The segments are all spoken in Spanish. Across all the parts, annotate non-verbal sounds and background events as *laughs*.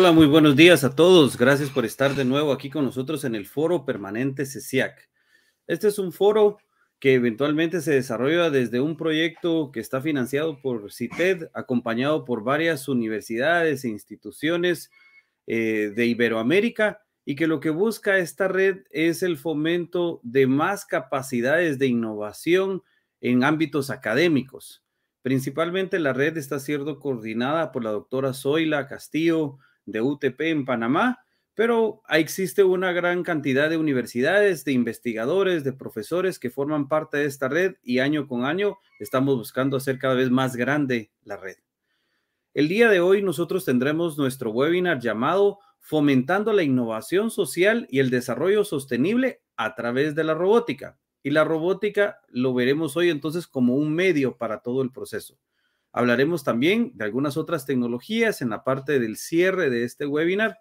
Hola, muy buenos días a todos. Gracias por estar de nuevo aquí con nosotros en el foro permanente CECIAC. Este es un foro que eventualmente se desarrolla desde un proyecto que está financiado por CITED, acompañado por varias universidades e instituciones eh, de Iberoamérica y que lo que busca esta red es el fomento de más capacidades de innovación en ámbitos académicos. Principalmente la red está siendo coordinada por la doctora Zoila Castillo de UTP en Panamá, pero existe una gran cantidad de universidades, de investigadores, de profesores que forman parte de esta red y año con año estamos buscando hacer cada vez más grande la red. El día de hoy nosotros tendremos nuestro webinar llamado Fomentando la innovación social y el desarrollo sostenible a través de la robótica. Y la robótica lo veremos hoy entonces como un medio para todo el proceso. Hablaremos también de algunas otras tecnologías en la parte del cierre de este webinar.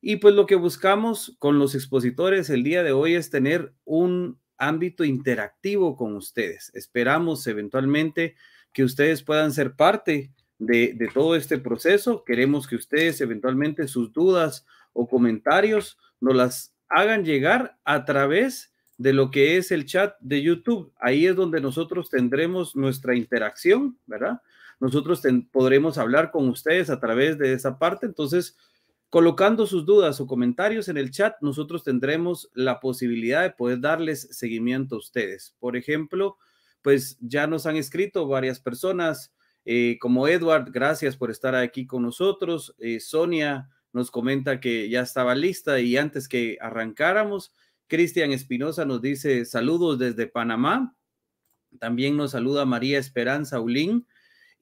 Y pues lo que buscamos con los expositores el día de hoy es tener un ámbito interactivo con ustedes. Esperamos eventualmente que ustedes puedan ser parte de, todo este proceso. Queremos que ustedes eventualmente sus dudas o comentarios nos las hagan llegar a través de lo que es el chat de YouTube. Ahí es donde nosotros tendremos nuestra interacción, ¿verdad? Nosotros podremos hablar con ustedes a través de esa parte. Entonces, colocando sus dudas o comentarios en el chat, nosotros tendremos la posibilidad de poder darles seguimiento a ustedes. Por ejemplo, pues ya nos han escrito varias personas, eh, como Edward, gracias por estar aquí con nosotros. Eh, Sonia nos comenta que ya estaba lista y antes que arrancáramos, Cristian Espinosa nos dice saludos desde Panamá. También nos saluda María Esperanza Ulín.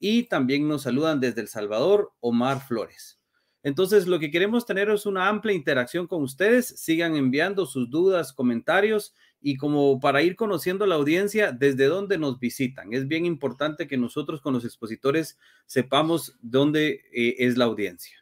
Y también nos saludan desde El Salvador, Omar Flores. Entonces, lo que queremos tener es una amplia interacción con ustedes. Sigan enviando sus dudas, comentarios y como para ir conociendo la audiencia desde dónde nos visitan. Es bien importante que nosotros con los expositores sepamos dónde eh, es la audiencia.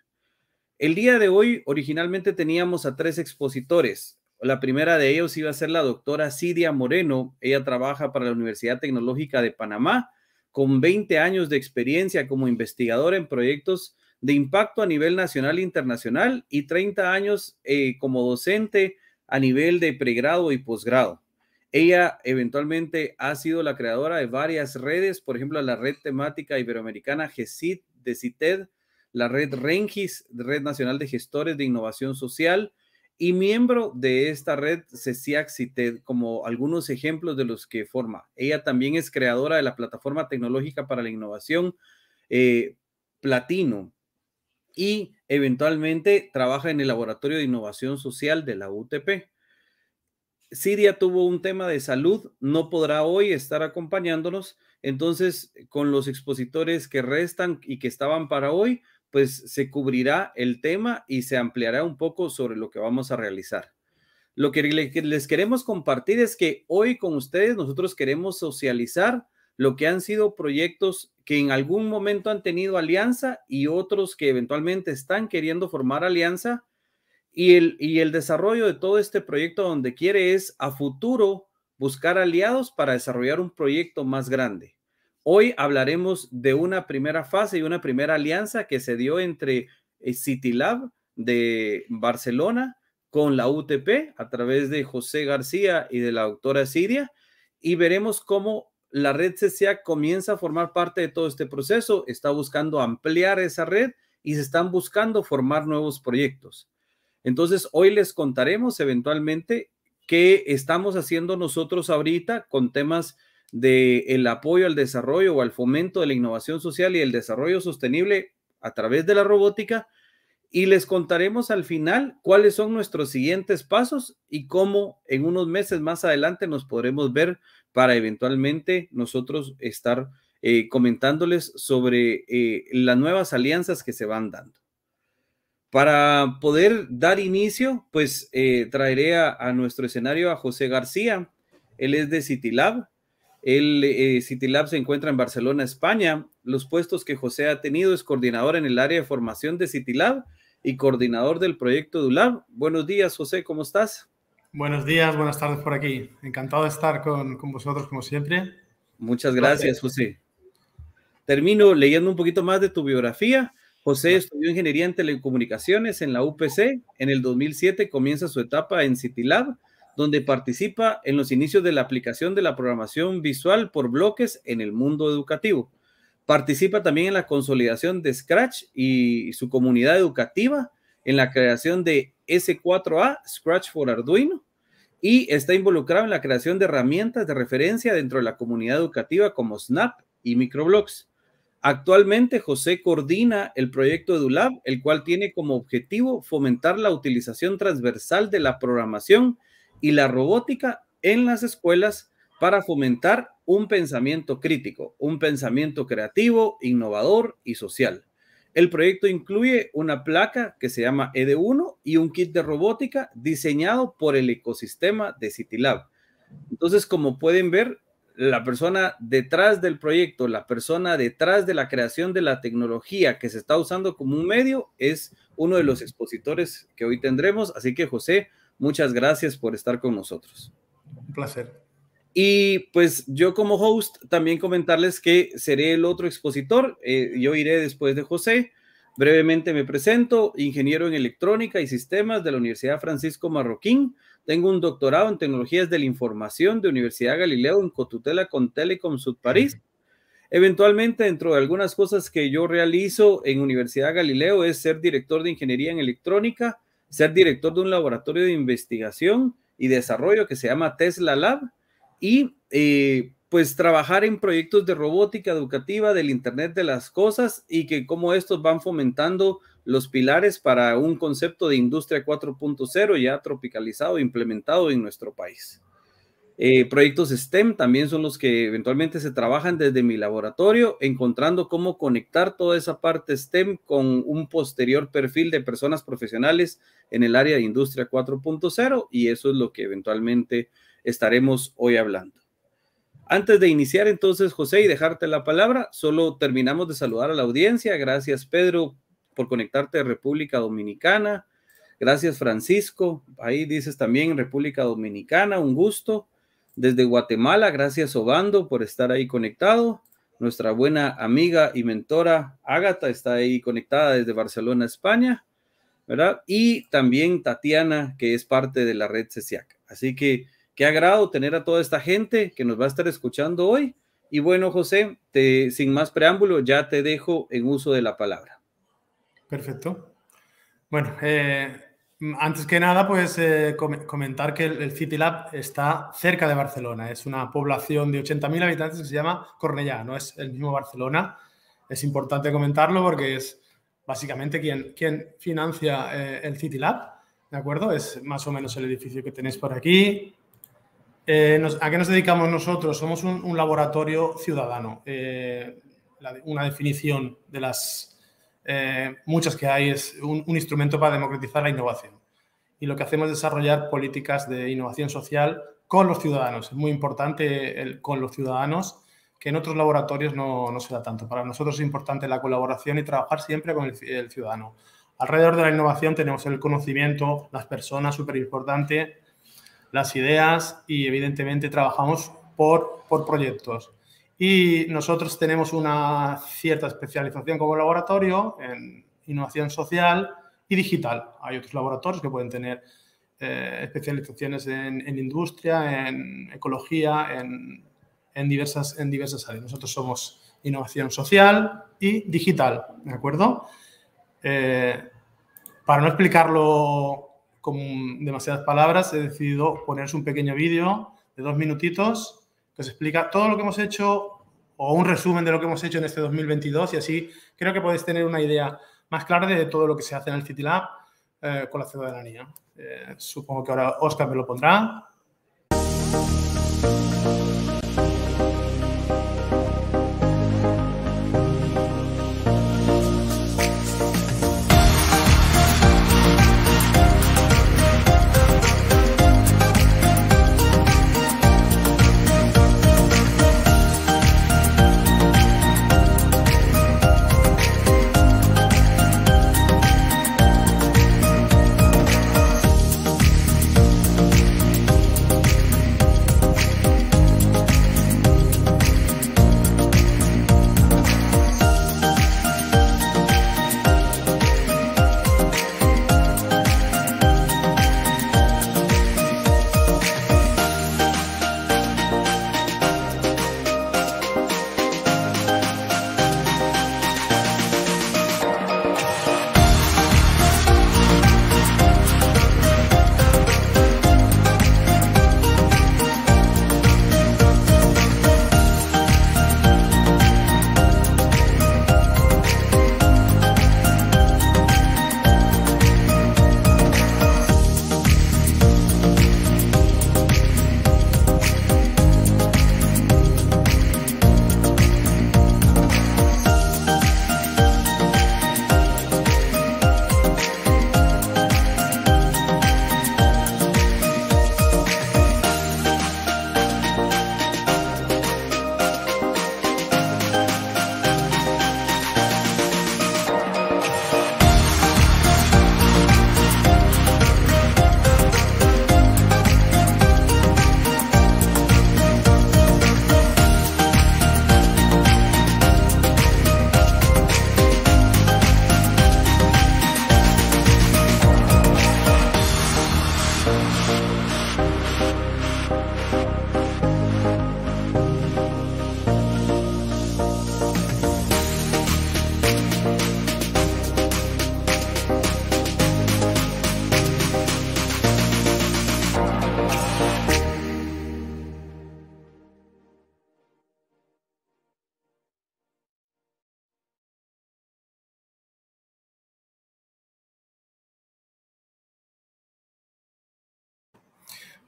El día de hoy, originalmente teníamos a tres expositores. La primera de ellos iba a ser la doctora Cidia Moreno. Ella trabaja para la Universidad Tecnológica de Panamá con 20 años de experiencia como investigadora en proyectos de impacto a nivel nacional e internacional y 30 años eh, como docente a nivel de pregrado y posgrado. Ella eventualmente ha sido la creadora de varias redes, por ejemplo, la red temática iberoamericana GESID de CITED, la red RENGIS, Red Nacional de Gestores de Innovación Social, y miembro de esta red CECIAC CITED, como algunos ejemplos de los que forma. Ella también es creadora de la plataforma tecnológica para la innovación eh, Platino y eventualmente trabaja en el Laboratorio de Innovación Social de la UTP. Siria tuvo un tema de salud, no podrá hoy estar acompañándonos, entonces con los expositores que restan y que estaban para hoy, pues se cubrirá el tema y se ampliará un poco sobre lo que vamos a realizar. Lo que les queremos compartir es que hoy con ustedes nosotros queremos socializar lo que han sido proyectos que en algún momento han tenido alianza y otros que eventualmente están queriendo formar alianza. Y el, y el desarrollo de todo este proyecto donde quiere es a futuro buscar aliados para desarrollar un proyecto más grande. Hoy hablaremos de una primera fase y una primera alianza que se dio entre eh, CityLab de Barcelona con la UTP a través de José García y de la doctora Siria y veremos cómo la red CCA comienza a formar parte de todo este proceso, está buscando ampliar esa red y se están buscando formar nuevos proyectos. Entonces, hoy les contaremos eventualmente qué estamos haciendo nosotros ahorita con temas del el apoyo al desarrollo o al fomento de la innovación social y el desarrollo sostenible a través de la robótica y les contaremos al final cuáles son nuestros siguientes pasos y cómo en unos meses más adelante nos podremos ver para eventualmente nosotros estar eh, comentándoles sobre eh, las nuevas alianzas que se van dando. Para poder dar inicio, pues eh, traeré a, a, nuestro escenario a José García. Él es de CityLab. El eh, CityLab se encuentra en Barcelona, España. Los puestos que José ha tenido es coordinador en el área de formación de CityLab y coordinador del proyecto DULAB. Buenos días, José, ¿cómo estás? Buenos días, buenas tardes por aquí. Encantado de estar con, vosotros, como siempre. Muchas gracias, José. Termino leyendo un poquito más de tu biografía. José estudió ingeniería en telecomunicaciones en la UPC. En el 2007 comienza su etapa en CityLab, donde participa en los inicios de la aplicación de la programación visual por bloques en el mundo educativo. Participa también en la consolidación de Scratch y su comunidad educativa, en la creación de S4A, Scratch for Arduino, y está involucrado en la creación de herramientas de referencia dentro de la comunidad educativa como Snap y Microblocks. Actualmente, José coordina el proyecto EduLab, el cual tiene como objetivo fomentar la utilización transversal de la programación y la robótica en las escuelas para fomentar un pensamiento crítico, un pensamiento creativo, innovador y social. El proyecto incluye una placa que se llama ED1 y un kit de robótica diseñado por el ecosistema de CityLab. Entonces, como pueden ver, la persona detrás del proyecto, la persona detrás de la creación de la tecnología que se está usando como un medio es uno de los expositores que hoy tendremos. Así que José, muchas gracias por estar con nosotros. Un placer. Y pues yo como host también comentarles que seré el otro expositor. Eh, yo iré después de José. Brevemente me presento, ingeniero en electrónica y sistemas de la Universidad Francisco Marroquín. Tengo un doctorado en tecnologías de la información de Universidad Galileo en cotutela con Telecom Sud París. Eventualmente, dentro de algunas cosas que yo realizo en Universidad Galileo es ser director de ingeniería en electrónica, ser director de un laboratorio de investigación y desarrollo que se llama Tesla Lab y eh, pues trabajar en proyectos de robótica educativa del Internet de las Cosas y que como estos van fomentando los pilares para un concepto de industria 4.0 ya tropicalizado implementado en nuestro país. Eh, proyectos STEM también son los que eventualmente se trabajan desde mi laboratorio, encontrando cómo conectar toda esa parte STEM con un posterior perfil de personas profesionales en el área de industria 4.0 y eso es lo que eventualmente estaremos hoy hablando. Antes de iniciar entonces, José, y dejarte la palabra, solo terminamos de saludar a la audiencia. Gracias, Pedro, por conectarte de República Dominicana. Gracias, Francisco. Ahí dices también República Dominicana, un gusto. Desde Guatemala, gracias, Obando, por estar ahí conectado. Nuestra buena amiga y mentora Ágata está ahí conectada desde Barcelona, España, ¿verdad? Y también Tatiana, que es parte de la red CESIAC. Así que Qué agrado tener a toda esta gente que nos va a estar escuchando hoy. Y bueno, José, sin más preámbulo, ya te dejo en uso de la palabra. Perfecto. Bueno, eh, antes que nada, pues eh, comentar que el, City Lab está cerca de Barcelona. Es una población de 80.000 habitantes que se llama Cornellá, no es el mismo Barcelona. Es importante comentarlo porque es básicamente quien, quien financia eh, el City Lab, ¿de acuerdo? Es más o menos el edificio que tenéis por aquí. Eh, ¿A qué nos dedicamos nosotros? Somos un, laboratorio ciudadano. Una definición de las eh, muchas que hay es un, instrumento para democratizar la innovación. Y lo que hacemos es desarrollar políticas de innovación social con los ciudadanos. Es muy importante con los ciudadanos, que en otros laboratorios no, no, se da tanto. Para nosotros es importante la colaboración y trabajar siempre con el, el ciudadano. Alrededor de la innovación tenemos el conocimiento, las personas, súper importante las ideas y evidentemente trabajamos por, por proyectos. Y nosotros tenemos una cierta especialización como laboratorio en innovación social y digital. Hay otros laboratorios que pueden tener eh, especializaciones en, en, industria, en ecología, en, en, diversas, en diversas áreas. Nosotros somos innovación social y digital, ¿de acuerdo? Eh, para no explicarlo con demasiadas palabras, he decidido poneros un pequeño vídeo de dos minutitos os explica todo lo que hemos hecho o un resumen de lo que hemos hecho en este 2022 y así creo que podéis tener una idea más clara de todo lo que se hace en el City Lab eh, con la ciudadanía. Eh, supongo que ahora Oscar me lo pondrá.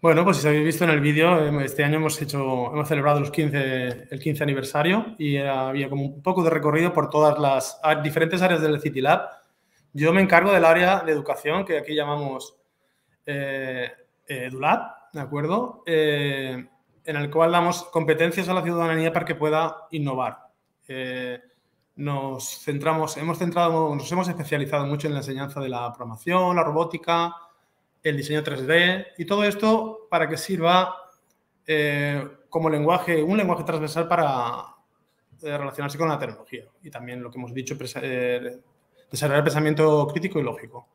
Bueno, pues si habéis visto en el vídeo, em, este año hemos hecho, hemos celebrado los 15, el 15 aniversario y había como un poco de recorrido por todas las diferentes áreas del City Lab. Yo me encargo del área de educación, que aquí llamamos eh, EduLab, ¿de acuerdo? Eh, en el cual damos competencias a la ciudadanía para que pueda innovar. Eh, nos centramos, hemos centrado, nos hemos especializado mucho en la enseñanza de la programación, la robótica, el diseño 3D y todo esto para que sirva eh, como lenguaje, un lenguaje transversal para eh, relacionarse con la tecnología y también lo que hemos dicho, eh, desarrollar pensamiento crítico y lógico.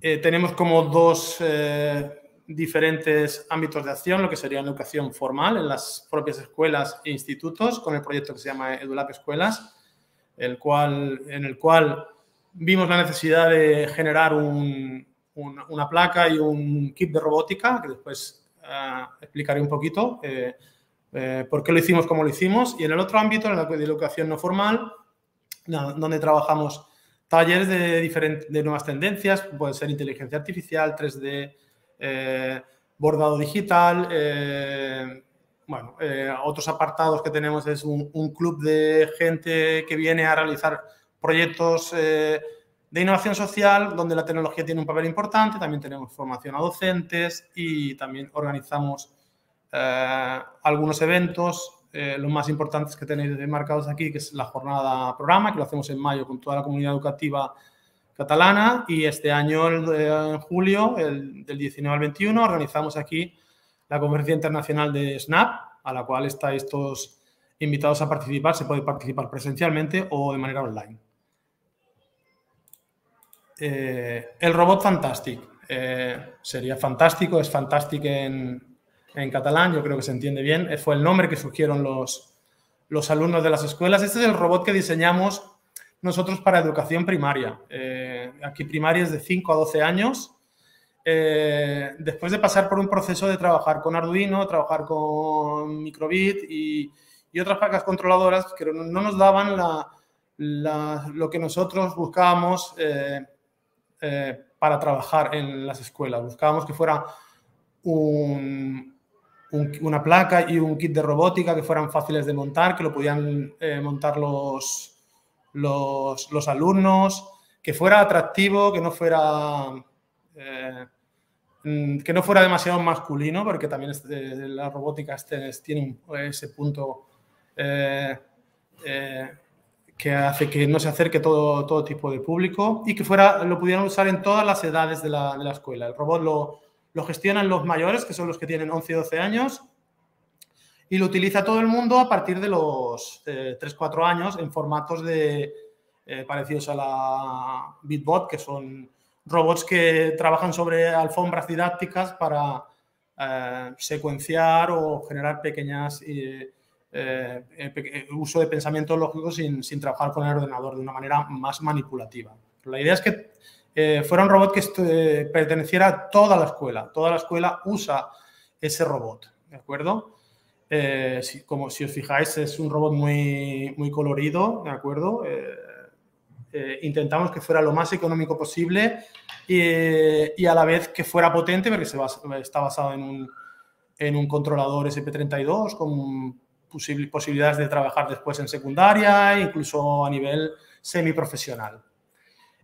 tenemos como dos diferentes ámbitos de acción, lo que sería la educación formal en las propias escuelas e institutos, con el proyecto que se llama EduLab Escuelas, el cual, en el cual vimos la necesidad de generar una placa y un kit de robótica, que después eh, explicaré un poquito eh, eh, por qué lo hicimos como lo hicimos. Y en el otro ámbito, en la educación no formal, donde trabajamos talleres de, diferentes, de nuevas tendencias, puede ser inteligencia artificial, 3D, bordado digital, bueno, otros apartados que tenemos es un, club de gente que viene a realizar proyectos eh, de innovación social donde la tecnología tiene un papel importante. También tenemos formación a docentes y también organizamos eh, algunos eventos. Eh, los más importantes que tenéis marcados aquí, que es la jornada programa, que lo hacemos en mayo con toda la comunidad educativa catalana y este año, en julio, el, del 19 al 21, organizamos aquí la Conferencia Internacional de SNAP, a la cual estáis todos invitados a participar. Se puede participar presencialmente o de manera online. Eh, el robot Fantastic. Eh, sería fantástico, es fantástico en, catalán, yo creo que se entiende bien. Eh, fue el nombre que surgieron los, alumnos de las escuelas. Este es el robot que diseñamos nosotros para educación primaria. aquí primaria es de 5 a 12 años. después de pasar por un proceso de trabajar con Arduino, trabajar con Microbit y, otras placas controladoras que no, nos daban lo que nosotros buscábamos para trabajar en las escuelas. Buscábamos que fuera una placa y un kit de robótica que fueran fáciles de montar, que lo podían eh, montar los, los, alumnos, que fuera atractivo, que no fuera... Eh, mm, que no fuera demasiado masculino, porque también la robótica este, tiene ese punto que hace que no se acerque todo, todo tipo de público y que fuera, lo pudieran usar en todas las edades de la, de la escuela. El robot lo, lo, gestionan los mayores, que son los que tienen 11 y 12 años, y lo utiliza todo el mundo a partir de los 3-4 años en formatos de, eh, parecidos a la Bitbot, que son robots que trabajan sobre alfombras didácticas para eh, secuenciar o generar pequeñas... Eh, eh, eh, uso de pensamiento lógico sin, trabajar con el ordenador de una manera más manipulativa. la idea es que eh, fuera un robot que perteneciera a toda la escuela. Toda la escuela usa ese robot, ¿de acuerdo? Si, como si os fijáis, es un robot muy, muy colorido, ¿de acuerdo? intentamos que fuera lo más económico posible y, a la vez que fuera potente, porque está basado en un, en un controlador SP32 con posibilidades de trabajar después en secundaria, incluso a nivel semiprofesional.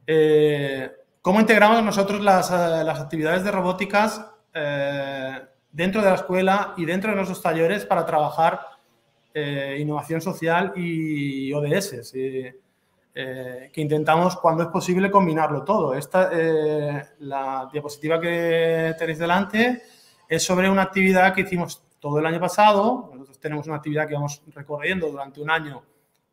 Eh, ¿Cómo integramos nosotros las, eh, las actividades de robóticas eh, dentro de la escuela y dentro de nuestros talleres para trabajar innovación social y ODS? que intentamos, cuando es posible, combinarlo todo. Esta, la diapositiva que tenéis delante es sobre una actividad que hicimos todo el año pasado. Tenemos una actividad que vamos recorriendo durante un año,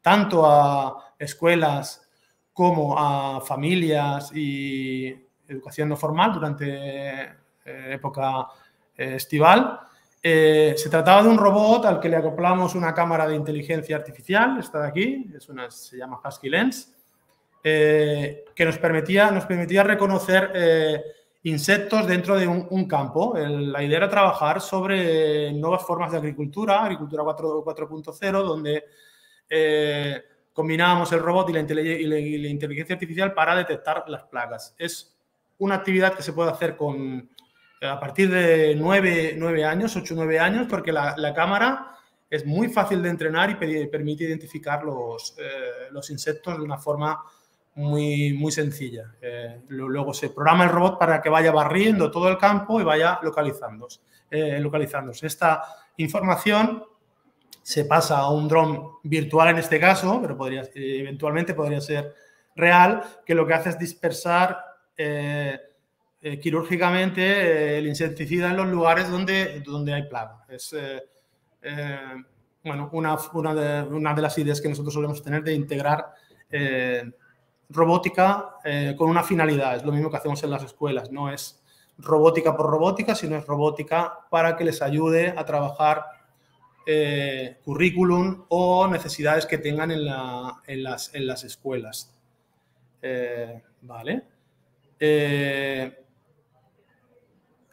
tanto a escuelas como a familias y educación no formal durante eh, época eh, estival. Eh, se trataba de un robot al que le acoplamos una cámara de inteligencia artificial, está de aquí, es una, se llama Husky Lens, que nos permitía, nos permitía reconocer insectos dentro de un, campo. la idea era trabajar sobre nuevas formas de agricultura, agricultura 4.0, donde eh, combinábamos el robot y la, inteligencia artificial para detectar las plagas. Es una actividad que se puede hacer con, a partir de 9, años, 8 o 9 años, porque la, cámara es muy fácil de entrenar y permite identificar los, eh, los insectos de una forma muy, muy sencilla. Eh, luego se programa el robot para que vaya barriendo todo el campo y vaya localizándose. Eh, localizándose. Esta información se pasa a un dron virtual en este caso, pero podría, eventualmente podría ser real, que lo que hace es dispersar eh, quirúrgicamente el insecticida en los lugares donde, donde hay plaga. Es bueno, una, una, de, una, de, las ideas que nosotros solemos tener de integrar robótica eh, con una finalidad. Es lo mismo que hacemos en las escuelas. No es robótica por robótica, sino es robótica para que les ayude a trabajar eh, currículum o necesidades que tengan en, las, escuelas. Eh, vale.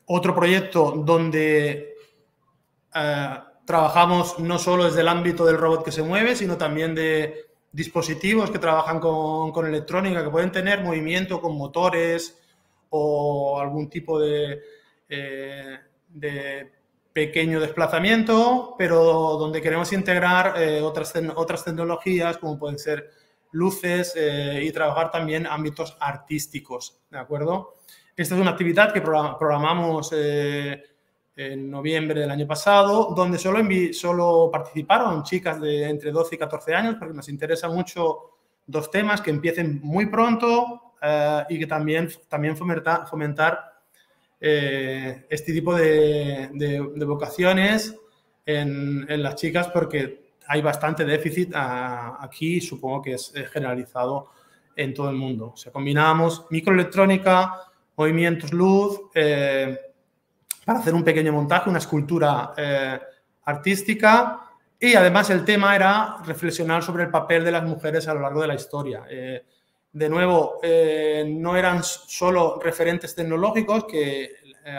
otro proyecto donde trabajamos no solo desde el ámbito del robot que se mueve, sino también de dispositivos que trabajan con, electrónica, que pueden tener movimiento con motores o algún tipo de, eh, pequeño desplazamiento, pero donde queremos integrar eh, otras, otras tecnologías como pueden ser luces eh, y trabajar también ámbitos artísticos, ¿de acuerdo? Esta es una actividad que programamos en noviembre del año pasado, donde solo, solo participaron chicas de entre 12 y 14 años, porque nos interesa mucho dos temas que empiecen muy pronto eh, y que también, también fomentar, fomentar eh, este tipo de, de, vocaciones en, en, las chicas, porque hay bastante déficit ah, aquí, supongo que es generalizado en todo el mundo. O sea, combinamos microelectrónica, movimientos, luz, eh, para hacer un pequeño montaje, una escultura eh, artística. Y además el tema era reflexionar sobre el papel de las mujeres a lo largo de la historia. Eh, de nuevo, eh, no eran solo referentes tecnológicos, que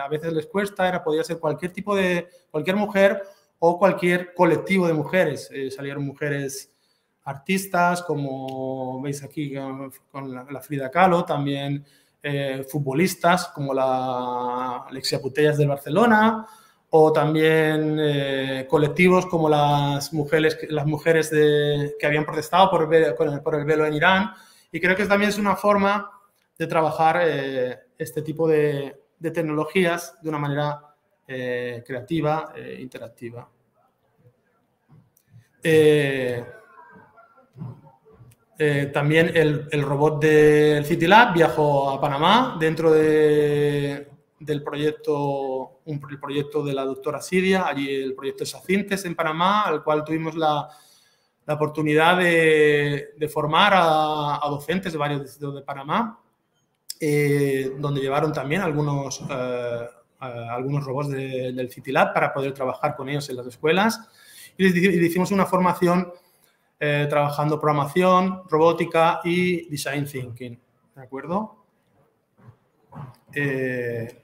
a veces les cuesta, era, podía ser cualquier tipo de, cualquier mujer o cualquier colectivo de mujeres. salieron mujeres artistas, como veis aquí con, la, Frida Kahlo, también eh, futbolistas como la Alexia Putellas del Barcelona o también eh, colectivos como las mujeres, las mujeres que habían protestado por el, por el velo en Irán. Y creo que también es una forma de trabajar eh, este tipo de, tecnologías de una manera creativa e interactiva. También el, robot del City Lab viajó a Panamá dentro de, del proyecto, el proyecto de la doctora Siria, allí el proyecto Sacintes en Panamá, al cual tuvimos la, oportunidad de, de formar a, docentes de varios distritos de Panamá, eh, donde llevaron también algunos, eh, algunos robots del City Lab para poder trabajar con ellos en las escuelas. Y les, y les hicimos una formación eh, trabajando programación, robótica y design thinking. ¿De acuerdo? Eh,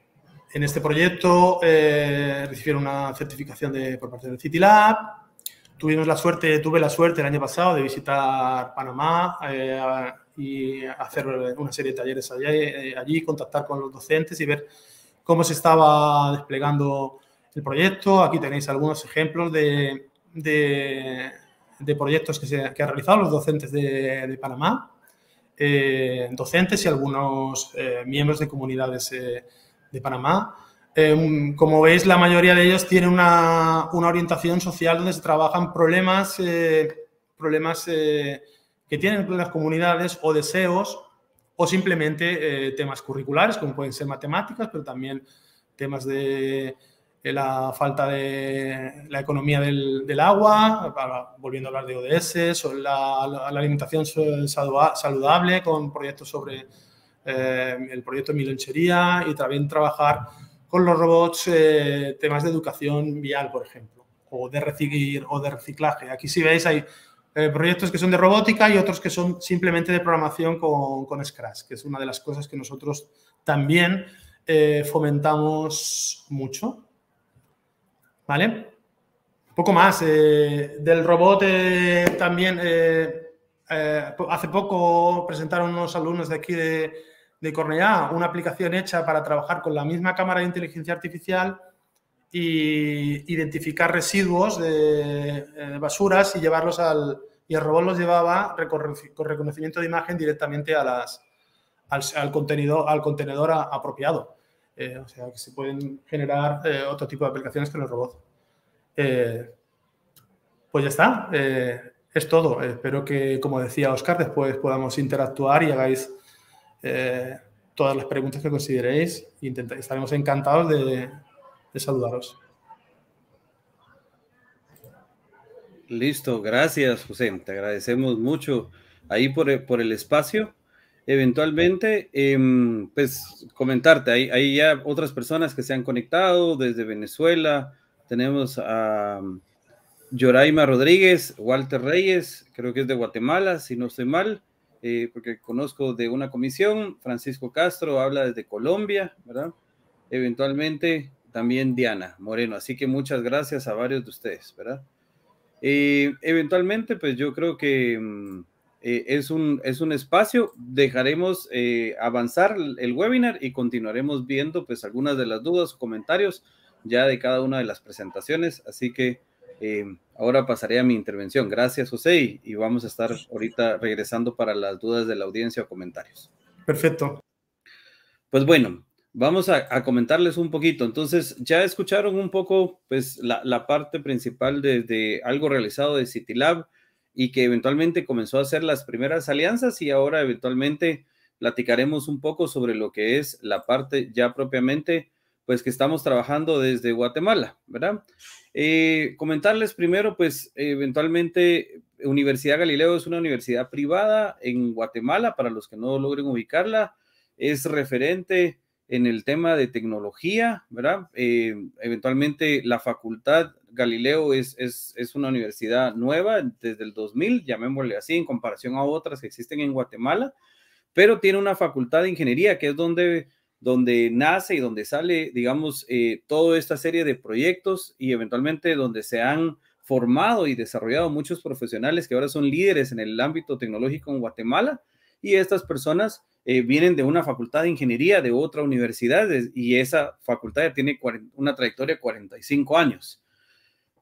en este proyecto eh, recibieron una certificación de, por parte del City Lab. Tuvimos la suerte, tuve la suerte el año pasado de visitar Panamá y hacer una serie de talleres allí, allí, contactar con los docentes y ver cómo se estaba desplegando el proyecto. Aquí tenéis algunos ejemplos de, de de proyectos que, se, han realizado los docentes de, Panamá, eh, docentes y algunos eh, miembros de comunidades eh, de Panamá. como veis, la mayoría de ellos tienen una, orientación social donde se trabajan problemas, problemas que tienen las comunidades o deseos o simplemente temas curriculares, como pueden ser matemáticas, pero también temas de la falta de la economía del, agua, volviendo a hablar de ODS, sobre la, alimentación saludable con proyectos sobre eh, el proyecto de milenchería y también trabajar con los robots eh, temas de educación vial, por ejemplo, o de, reciclir, o de reciclaje. Aquí si veis hay eh, proyectos que son de robótica y otros que son simplemente de programación con Scratch, que es una de las cosas que nosotros también fomentamos mucho. ¿Vale? Poco más. Eh, del robot eh, también, eh, hace poco presentaron unos alumnos de aquí de, de Cornellá una aplicación hecha para trabajar con la misma cámara de inteligencia artificial y identificar residuos de basuras y llevarlos al... Y el robot los llevaba con reconocimiento de imagen directamente a las, al, contenedor, al contenedor apropiado. Eh, o sea, que se pueden generar eh, otro tipo de aplicaciones con el robot. pues ya está. es todo. Espero que, como decía Oscar, después podamos interactuar y hagáis todas las preguntas que consideréis. estaremos encantados de, de saludaros. Listo, gracias José, te agradecemos mucho ahí por, el espacio. Eventualmente, em, pues comentarte, hay, hay, ya otras personas que se han conectado desde Venezuela, tenemos a Yoraima Rodríguez, Walter Reyes, creo que es de Guatemala, si no estoy mal, eh, porque conozco de una comisión, Francisco Castro habla desde Colombia, ¿verdad? Eventualmente también Diana Moreno. Así que muchas gracias a varios de ustedes, ¿verdad? Eh, eventualmente, pues yo creo que mm, eh, es, un, es un espacio. Dejaremos eh, avanzar el webinar y continuaremos viendo pues algunas de las dudas o comentarios ya de cada una de las presentaciones. Así que ahora pasaré a mi intervención. Gracias, José, y vamos a estar ahorita regresando para las dudas de la audiencia o comentarios. Perfecto. Pues bueno, Vamos a, comentarles un poquito. Entonces, ya escucharon un poco, pues, la, parte principal de, algo realizado de CityLab y que eventualmente comenzó a hacer las primeras alianzas y ahora eventualmente platicaremos un poco sobre lo que es la parte ya propiamente, pues, que estamos trabajando desde Guatemala, ¿verdad? Eh, comentarles primero, pues, eventualmente, Universidad Galileo es una universidad privada en Guatemala, para los que no logren ubicarla, es referente en el tema de tecnología, ¿verdad? Eh, eventualmente la facultad Galileo es, es, es, una universidad nueva desde el 2000, llamémosle así, en comparación a otras que existen en Guatemala, pero tiene una facultad de ingeniería que es donde, donde nace y donde sale, digamos, eh, toda esta serie de proyectos y eventualmente donde se han formado y desarrollado muchos profesionales que ahora son líderes en el ámbito tecnológico en Guatemala y estas personas eh, vienen de una facultad de ingeniería de otra universidad y esa facultad tiene una trayectoria de 45 años.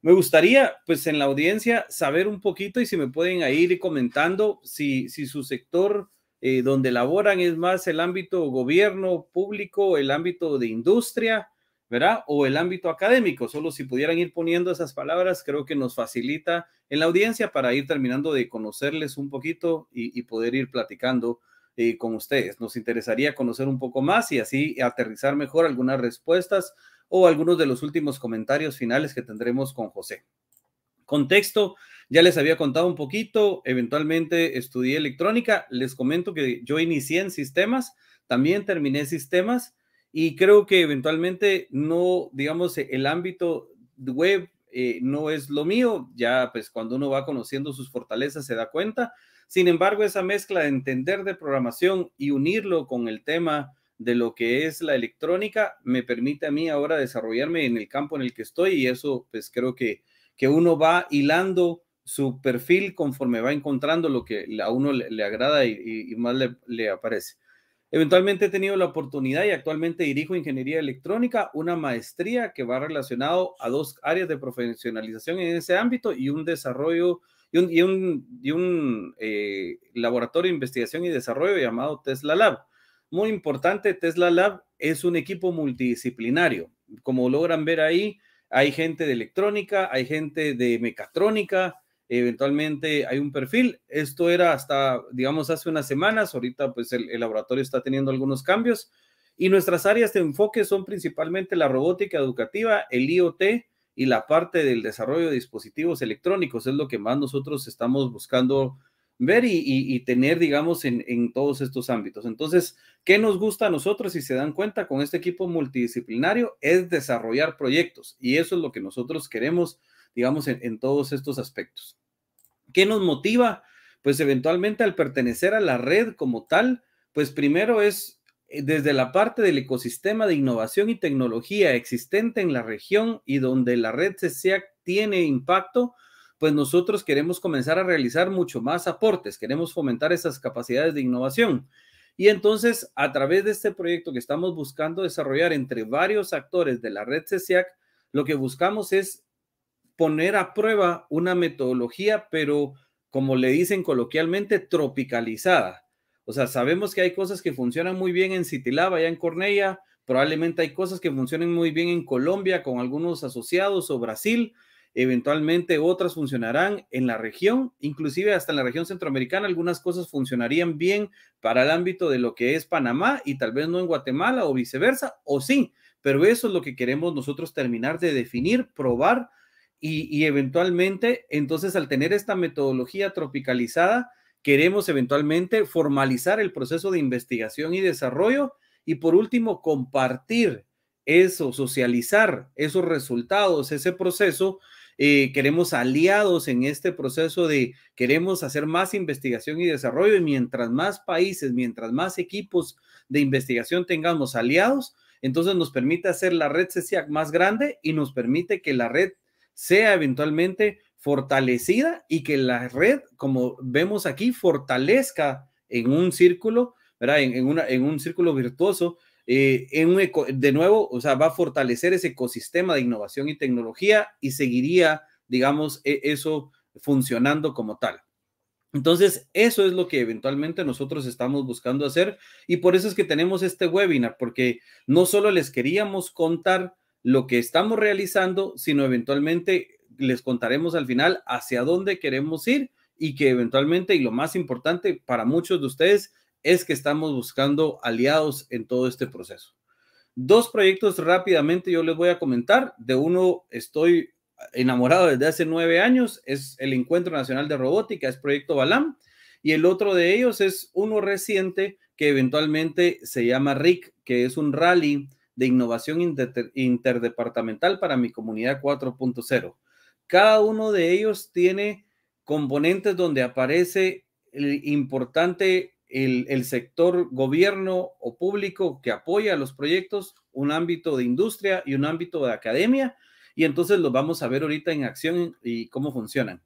Me gustaría, pues en la audiencia, saber un poquito y si me pueden ir comentando si, si su sector eh, donde laboran es más el ámbito gobierno público, el ámbito de industria, ¿verdad? O el ámbito académico. Solo si pudieran ir poniendo esas palabras, creo que nos facilita en la audiencia para ir terminando de conocerles un poquito y poder ir platicando eh, con ustedes. Nos interesaría conocer un poco más y así aterrizar mejor algunas respuestas o algunos de los últimos comentarios finales que tendremos con José. Contexto, ya les había contado un poquito, eventualmente estudié electrónica, les comento que yo inicié en sistemas, también terminé sistemas y creo que eventualmente no, digamos, el ámbito web eh, no es lo mío, ya pues cuando uno va conociendo sus fortalezas se da cuenta, sin embargo, esa mezcla de entender de programación y unirlo con el tema de lo que es la electrónica me permite a mí ahora desarrollarme en el campo en el que estoy y eso pues creo que, que uno va hilando su perfil conforme va encontrando lo que a uno le, agrada y, más le, le, aparece. Eventualmente he tenido la oportunidad y actualmente dirijo ingeniería electrónica, una maestría que va relacionado a dos áreas de profesionalización en ese ámbito y un desarrollo y un, eh, laboratorio de investigación y desarrollo llamado Tesla Lab. Muy importante, Tesla Lab es un equipo multidisciplinario. Como logran ver ahí, hay gente de electrónica, hay gente de mecatrónica, eventualmente hay un perfil. Esto era hasta, digamos, hace unas semanas. Ahorita, pues el, el, laboratorio está teniendo algunos cambios. Y nuestras áreas de enfoque son principalmente la robótica educativa, el IoT y la parte del desarrollo de dispositivos electrónicos es lo que más nosotros estamos buscando ver y, tener, digamos, en, todos estos ámbitos. Entonces, ¿qué nos gusta a nosotros, si se dan cuenta, con este equipo multidisciplinario? Es desarrollar proyectos y eso es lo que nosotros queremos, digamos, en todos estos aspectos. ¿Qué nos motiva? Pues eventualmente al pertenecer a la red como tal, pues primero es desde la parte del ecosistema de innovación y tecnología existente en la región y donde la red CCEAC tiene impacto, pues nosotros queremos comenzar a realizar mucho más aportes, queremos fomentar esas capacidades de innovación. Y entonces, a través de este proyecto que estamos buscando desarrollar entre varios actores de la red CESIAC, lo que buscamos es poner a prueba una metodología, pero como le dicen coloquialmente, tropicalizada. O sea, sabemos que hay cosas que funcionan muy bien en Citilab, allá en Cornella, probablemente hay cosas que funcionen muy bien en Colombia con algunos asociados o Brasil, eventualmente otras funcionarán en la región, inclusive hasta en la región centroamericana, algunas cosas funcionarían bien para el ámbito de lo que es Panamá y tal vez no en Guatemala o viceversa, o sí, pero eso es lo que queremos nosotros terminar de definir, probar y, y eventualmente, entonces al tener esta metodología tropicalizada, queremos eventualmente formalizar el proceso de investigación y desarrollo y por último, compartir eso, socializar esos resultados, ese proceso. Eh, queremos aliados en este proceso de queremos hacer más investigación y desarrollo y mientras más países, mientras más equipos de investigación tengamos aliados, entonces nos permite hacer la red CECIAC más grande y nos permite que la red sea eventualmente fortalecida y que la red, como vemos aquí, fortalezca en un círculo, ¿verdad? En, en un círculo virtuoso eh, en de nuevo, o sea, va a fortalecer ese ecosistema de innovación y tecnología y seguiría, digamos, e, eso funcionando como tal. Entonces, eso es lo que eventualmente nosotros estamos buscando hacer y por eso es que tenemos este webinar, porque no solo les queríamos contar lo que estamos realizando, sino eventualmente les contaremos al final hacia dónde queremos ir y que eventualmente, y lo más importante para muchos de ustedes, es que estamos buscando aliados en todo este proceso. Dos proyectos rápidamente yo les voy a comentar. De uno estoy enamorado desde hace nueve años, es el Encuentro Nacional de Robótica, es Proyecto Balam, y el otro de ellos es uno reciente que eventualmente se llama RIC, que es un rally de innovación interdepartamental para mi comunidad 4.0. Cada uno de ellos tiene componentes donde aparece el importante el, sector gobierno o público que apoya los proyectos, un ámbito de industria y un ámbito de academia. Y entonces los vamos a ver ahorita en acción y cómo funcionan.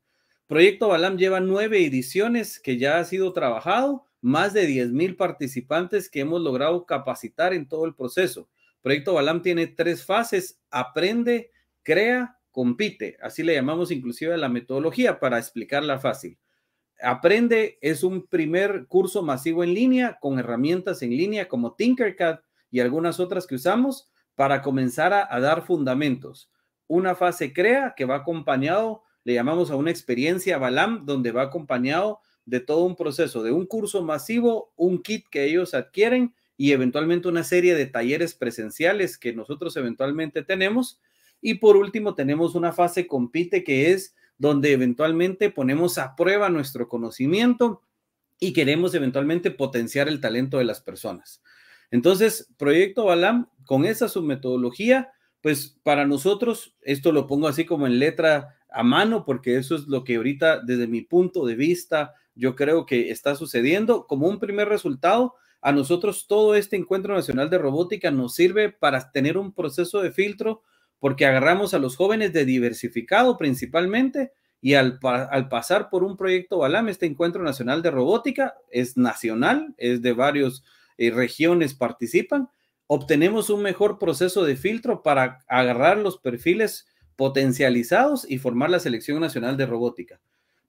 Proyecto Balam lleva nueve ediciones que ya ha sido trabajado, más de 10 mil participantes que hemos logrado capacitar en todo el proceso. Proyecto Balam tiene tres fases, aprende, crea, compite. Así le llamamos inclusive a la metodología para explicarla fácil. Aprende es un primer curso masivo en línea con herramientas en línea como Tinkercad y algunas otras que usamos para comenzar a, dar fundamentos. Una fase crea que va acompañado, le llamamos a una experiencia Balam, donde va acompañado de todo un proceso, de un curso masivo, un kit que ellos adquieren y eventualmente una serie de talleres presenciales que nosotros eventualmente tenemos. Y por último, tenemos una fase compite que es donde eventualmente ponemos a prueba nuestro conocimiento y queremos eventualmente potenciar el talento de las personas. Entonces, Proyecto Balam, con esa submetodología, pues para nosotros, esto lo pongo así como en letra a mano, porque eso es lo que ahorita, desde mi punto de vista, yo creo que está sucediendo. Como un primer resultado, a nosotros todo este encuentro nacional de robótica nos sirve para tener un proceso de filtro porque agarramos a los jóvenes de diversificado principalmente y al, pasar por un proyecto Balam, este encuentro nacional de robótica es nacional, es de varias eh, regiones participan, obtenemos un mejor proceso de filtro para agarrar los perfiles potencializados y formar la selección nacional de robótica.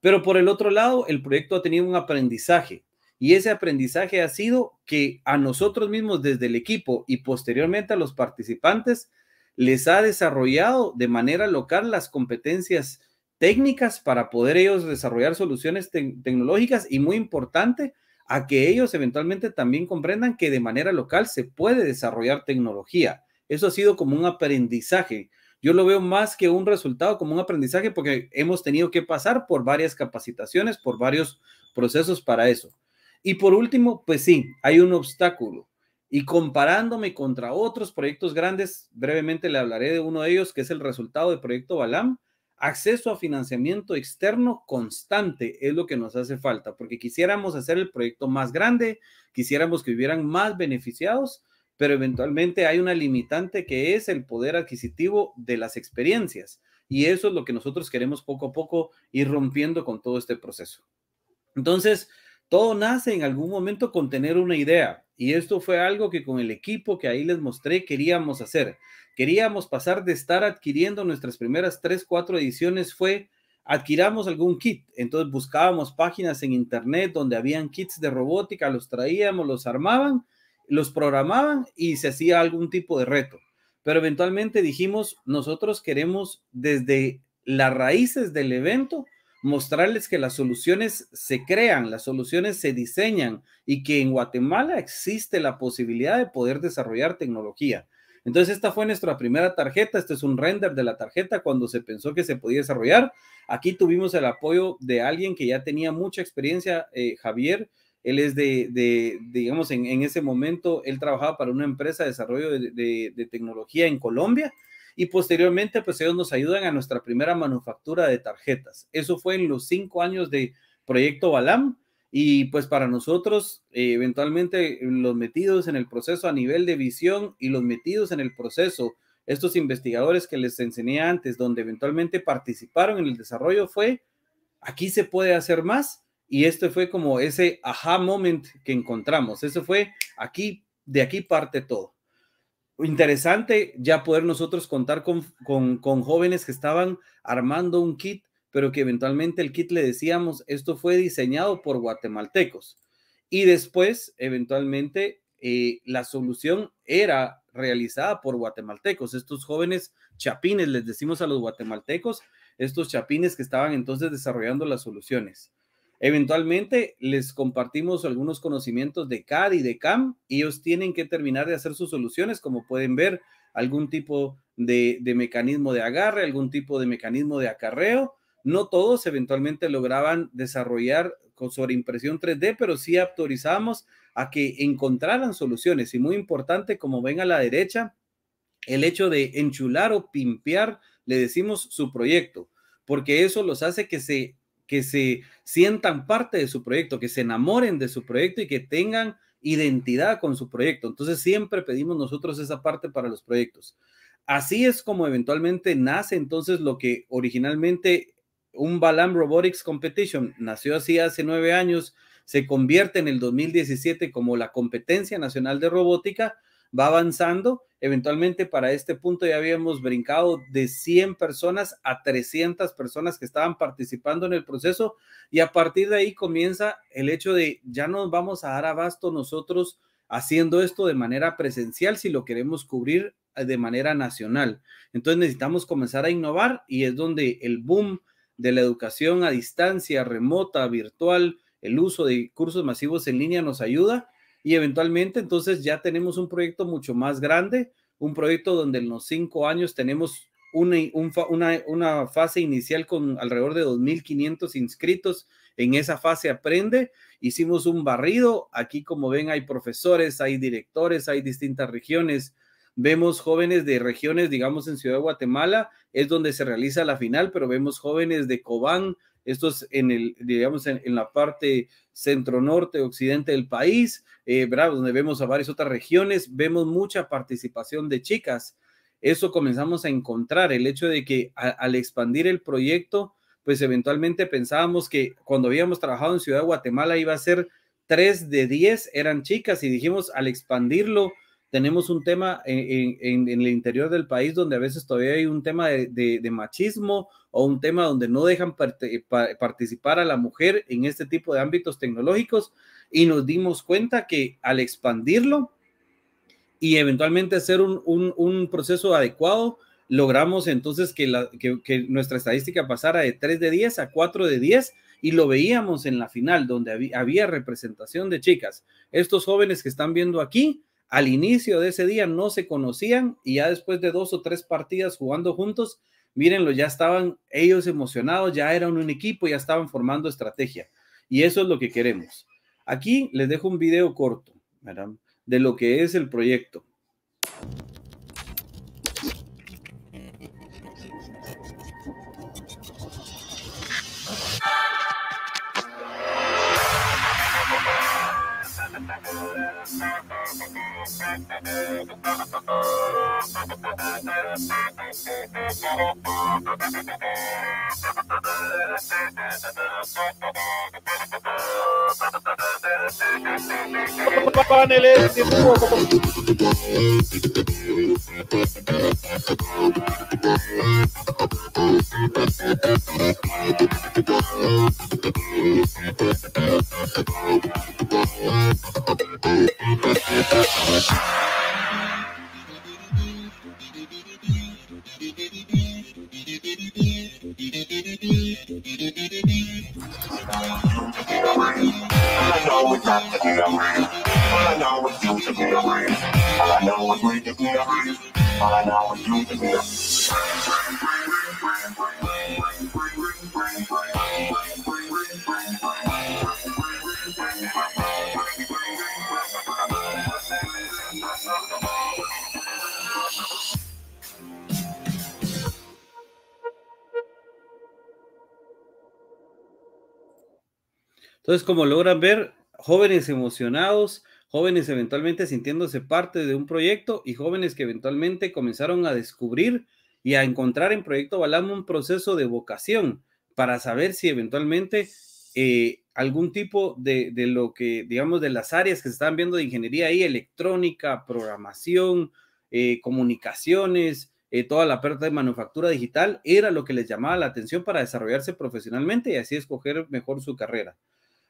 Pero por el otro lado, el proyecto ha tenido un aprendizaje y ese aprendizaje ha sido que a nosotros mismos desde el equipo y posteriormente a los participantes les ha desarrollado de manera local las competencias técnicas para poder ellos desarrollar soluciones tecnológicas y muy importante, a que ellos eventualmente también comprendan que de manera local se puede desarrollar tecnología. Eso ha sido como un aprendizaje. Yo lo veo más que un resultado, como un aprendizaje, porque hemos tenido que pasar por varias capacitaciones, por varios procesos para eso. Y por último, pues sí, hay un obstáculo. Y comparándome contra otros proyectos grandes, brevemente le hablaré de uno de ellos, que es el resultado del proyecto Balam. Acceso a financiamiento externo constante es lo que nos hace falta, porque quisiéramos hacer el proyecto más grande, quisiéramos que hubieran más beneficiados, pero eventualmente hay una limitante que es el poder adquisitivo de las experiencias. Y eso es lo que nosotros queremos poco a poco ir rompiendo con todo este proceso. Entonces, todo nace en algún momento con tener una idea. Y esto fue algo que con el equipo que ahí les mostré queríamos hacer. Queríamos pasar de estar adquiriendo nuestras primeras tres, cuatro ediciones, fue adquiramos algún kit. Entonces buscábamos páginas en internet donde habían kits de robótica, los traíamos, los armaban, los programaban y se hacía algún tipo de reto. Pero eventualmente dijimos, nosotros queremos desde las raíces del evento mostrarles que las soluciones se crean, las soluciones se diseñan y que en Guatemala existe la posibilidad de poder desarrollar tecnología. Entonces, esta fue nuestra primera tarjeta. Este es un render de la tarjeta cuando se pensó que se podía desarrollar. Aquí tuvimos el apoyo de alguien que ya tenía mucha experiencia, eh, Javier. Él es de, digamos, en, ese momento, él trabajaba para una empresa de desarrollo de, de tecnología en Colombia y posteriormente pues ellos nos ayudan a nuestra primera manufactura de tarjetas. Eso fue en los cinco años de proyecto Balam y pues para nosotros eh, eventualmente los metidos en el proceso a nivel de visión y los metidos en el proceso, estos investigadores que les enseñé antes, donde eventualmente participaron en el desarrollo fue, aquí se puede hacer más y este fue como ese aha moment que encontramos. Eso fue aquí, de aquí parte todo interesante ya poder nosotros contar con, con, jóvenes que estaban armando un kit, pero que eventualmente el kit le decíamos, esto fue diseñado por guatemaltecos. Y después, eventualmente, eh, la solución era realizada por guatemaltecos. Estos jóvenes chapines, les decimos a los guatemaltecos, estos chapines que estaban entonces desarrollando las soluciones. Eventualmente les compartimos algunos conocimientos de CAD y de CAM. Ellos tienen que terminar de hacer sus soluciones, como pueden ver, algún tipo de, mecanismo de agarre, algún tipo de mecanismo de acarreo. No todos eventualmente lograban desarrollar con sobre impresión 3D, pero sí autorizamos a que encontraran soluciones. Y muy importante, como ven a la derecha, el hecho de enchular o pimpear, le decimos su proyecto, porque eso los hace que se que se sientan parte de su proyecto, que se enamoren de su proyecto y que tengan identidad con su proyecto. Entonces siempre pedimos nosotros esa parte para los proyectos. Así es como eventualmente nace entonces lo que originalmente un Balam Robotics Competition nació así hace nueve años, se convierte en el 2017 como la competencia nacional de robótica va avanzando. Eventualmente para este punto ya habíamos brincado de 100 personas a 300 personas que estaban participando en el proceso y a partir de ahí comienza el hecho de ya nos vamos a dar abasto nosotros haciendo esto de manera presencial si lo queremos cubrir de manera nacional. Entonces necesitamos comenzar a innovar y es donde el boom de la educación a distancia, remota, virtual, el uso de cursos masivos en línea nos ayuda y eventualmente entonces ya tenemos un proyecto mucho más grande, un proyecto donde en los cinco años tenemos una, una, fase inicial con alrededor de 2.500 inscritos. En esa fase aprende. Hicimos un barrido. Aquí, como ven, hay profesores, hay directores, hay distintas regiones. Vemos jóvenes de regiones, digamos, en Ciudad de Guatemala, es donde se realiza la final, pero vemos jóvenes de Cobán, estos en el, digamos, en, la parte centro-norte, occidente del país, eh, donde vemos a varias otras regiones, vemos mucha participación de chicas. Eso comenzamos a encontrar, el hecho de que al expandir el proyecto, pues eventualmente pensábamos que cuando habíamos trabajado en Ciudad de Guatemala iba a ser 3 de 10 eran chicas y dijimos al expandirlo, tenemos un tema en, el interior del país donde a veces todavía hay un tema de, machismo o un tema donde no dejan participar a la mujer en este tipo de ámbitos tecnológicos y nos dimos cuenta que al expandirlo y eventualmente hacer un, proceso adecuado, logramos entonces que, nuestra estadística pasara de 3 de 10 a 4 de 10 y lo veíamos en la final donde había representación de chicas. Estos jóvenes que están viendo aquí, al inicio de ese día no se conocían y ya después de dos o tres partidas jugando juntos, mírenlo, ya estaban ellos emocionados, ya eran un equipo, ya estaban formando estrategia. Y eso es lo que queremos. Aquí les dejo un video corto de lo que es el proyecto. paneles de guys. All I know is you to be a All I know is we to be a All I know is you to be Entonces, como logran ver, jóvenes emocionados, jóvenes eventualmente sintiéndose parte de un proyecto y jóvenes que eventualmente comenzaron a descubrir y a encontrar en Proyecto Balam un proceso de vocación para saber si eventualmente eh, algún tipo de, lo que, digamos, de las áreas que se están viendo de ingeniería ahí, electrónica, programación, eh, comunicaciones, eh, toda la parte de manufactura digital, era lo que les llamaba la atención para desarrollarse profesionalmente y así escoger mejor su carrera.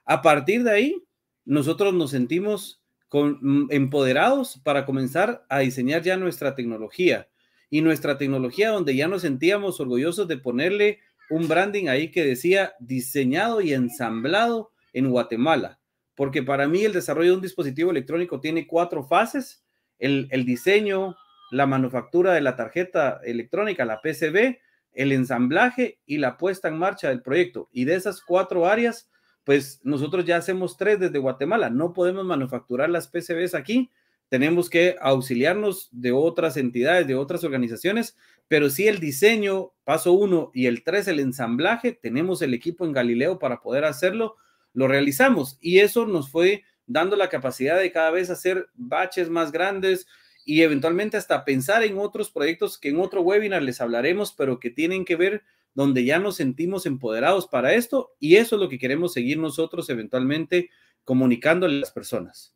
A partir de ahí, nosotros nos sentimos mm, empoderados para comenzar a diseñar ya nuestra tecnología y nuestra tecnología donde ya nos sentíamos orgullosos de ponerle un branding ahí que decía diseñado y ensamblado en Guatemala. Porque para mí el desarrollo de un dispositivo electrónico tiene cuatro fases. El, el diseño, la manufactura de la tarjeta electrónica, la PCB, el ensamblaje y la puesta en marcha del proyecto. Y de esas cuatro áreas, pues nosotros ya hacemos tres desde Guatemala. No podemos manufacturar las PCBs aquí. Tenemos que auxiliarnos de otras entidades, de otras organizaciones, pero sí el diseño, paso uno, y el tres, el ensamblaje, tenemos el equipo en Galileo para poder hacerlo, lo realizamos. Y eso nos fue dando la capacidad de cada vez hacer baches más grandes y eventualmente hasta pensar en otros proyectos que en otro webinar les hablaremos, pero que tienen que ver donde ya nos sentimos empoderados para esto y eso es lo que queremos seguir nosotros eventualmente comunicándole a las personas.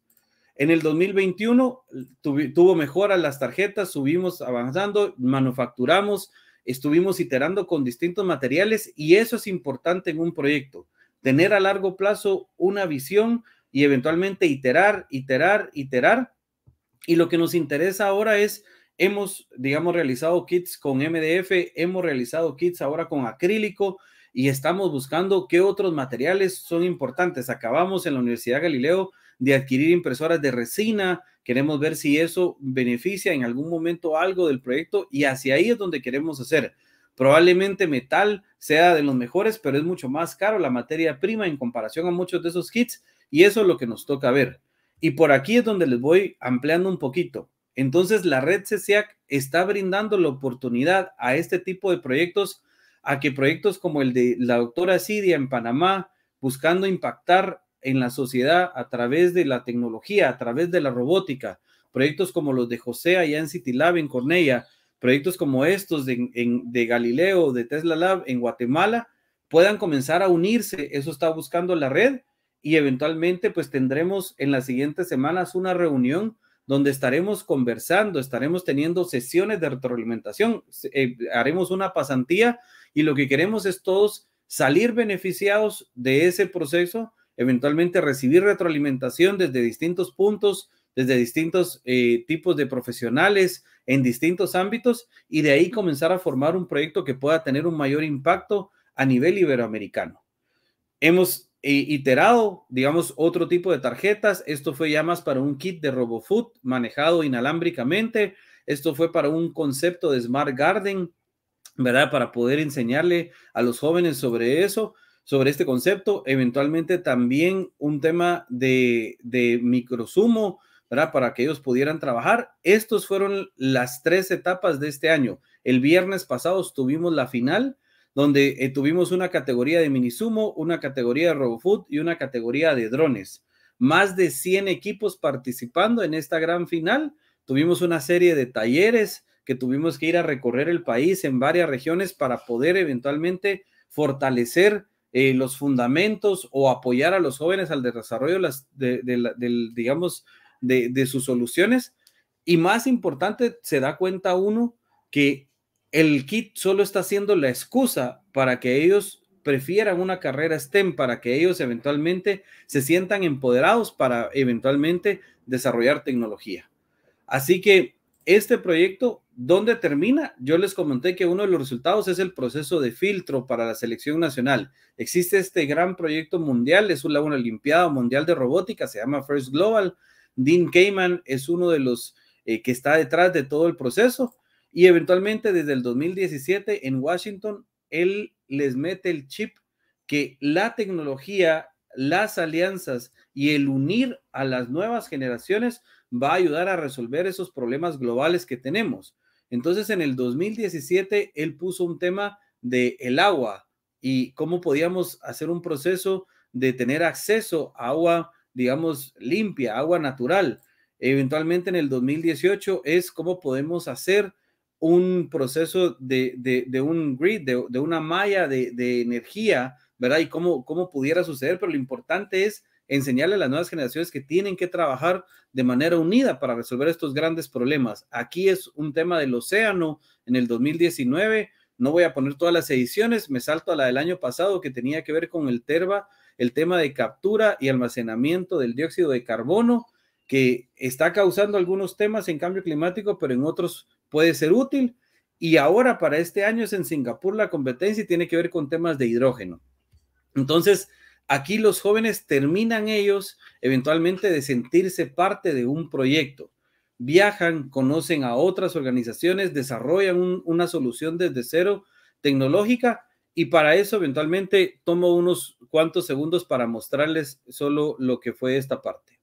En el 2021 tuvo mejora las tarjetas, subimos avanzando, manufacturamos, estuvimos iterando con distintos materiales y eso es importante en un proyecto, tener a largo plazo una visión y eventualmente iterar, iterar, iterar. Y lo que nos interesa ahora es Hemos, digamos, realizado kits con MDF, hemos realizado kits ahora con acrílico y estamos buscando qué otros materiales son importantes. Acabamos en la Universidad Galileo de adquirir impresoras de resina. Queremos ver si eso beneficia en algún momento algo del proyecto y hacia ahí es donde queremos hacer. Probablemente metal sea de los mejores, pero es mucho más caro la materia prima en comparación a muchos de esos kits y eso es lo que nos toca ver. Y por aquí es donde les voy ampliando un poquito. Entonces, la red CCIAC está brindando la oportunidad a este tipo de proyectos, a que proyectos como el de la doctora Sidia en Panamá, buscando impactar en la sociedad a través de la tecnología, a través de la robótica, proyectos como los de José allá en City Lab en Cornella, proyectos como estos de, de Galileo, de Tesla Lab en Guatemala, puedan comenzar a unirse. Eso está buscando la red y eventualmente pues tendremos en las siguientes semanas una reunión donde estaremos conversando, estaremos teniendo sesiones de retroalimentación, eh, haremos una pasantía y lo que queremos es todos salir beneficiados de ese proceso, eventualmente recibir retroalimentación desde distintos puntos, desde distintos eh, tipos de profesionales en distintos ámbitos y de ahí comenzar a formar un proyecto que pueda tener un mayor impacto a nivel iberoamericano. Hemos iterado, digamos, otro tipo de tarjetas. Esto fue ya más para un kit de RoboFood manejado inalámbricamente. Esto fue para un concepto de Smart Garden, ¿verdad? Para poder enseñarle a los jóvenes sobre eso, sobre este concepto. Eventualmente también un tema de, de microsumo, ¿verdad? Para que ellos pudieran trabajar. Estos fueron las tres etapas de este año. El viernes pasado tuvimos la final donde eh, tuvimos una categoría de mini sumo, una categoría de RoboFood y una categoría de drones. Más de 100 equipos participando en esta gran final. Tuvimos una serie de talleres que tuvimos que ir a recorrer el país en varias regiones para poder eventualmente fortalecer eh, los fundamentos o apoyar a los jóvenes al desarrollo de, digamos, de, sus soluciones. Y más importante, se da cuenta uno que el kit solo está siendo la excusa para que ellos prefieran una carrera STEM, para que ellos eventualmente se sientan empoderados para eventualmente desarrollar tecnología. Así que este proyecto, ¿dónde termina? Yo les comenté que uno de los resultados es el proceso de filtro para la selección nacional. Existe este gran proyecto mundial, es una, Olimpiada Mundial de Robótica, se llama First Global. Dean Kamen es uno de los eh, que está detrás de todo el proceso y eventualmente desde el 2017 en Washington, él les mete el chip que la tecnología, las alianzas y el unir a las nuevas generaciones va a ayudar a resolver esos problemas globales que tenemos. Entonces, en el 2017, él puso un tema de el agua y cómo podíamos hacer un proceso de tener acceso a agua, digamos, limpia, agua natural. Eventualmente, en el 2018, es cómo podemos hacer un proceso de, un grid, de, una malla de, energía, ¿verdad? Y cómo, cómo pudiera suceder, pero lo importante es enseñarle a las nuevas generaciones que tienen que trabajar de manera unida para resolver estos grandes problemas. Aquí es un tema del océano en el 2019. No voy a poner todas las ediciones, me salto a la del año pasado que tenía que ver con el TERBA, el tema de captura y almacenamiento del dióxido de carbono, que está causando algunos temas en cambio climático, pero en otros puede ser útil. Y ahora para este año es en Singapur la competencia y tiene que ver con temas de hidrógeno. Entonces, Aquí los jóvenes terminan ellos eventualmente de sentirse parte de un proyecto. Viajan, conocen a otras organizaciones, desarrollan una solución desde cero tecnológica y para eso eventualmente tomo unos cuantos segundos para mostrarles solo lo que fue esta parte.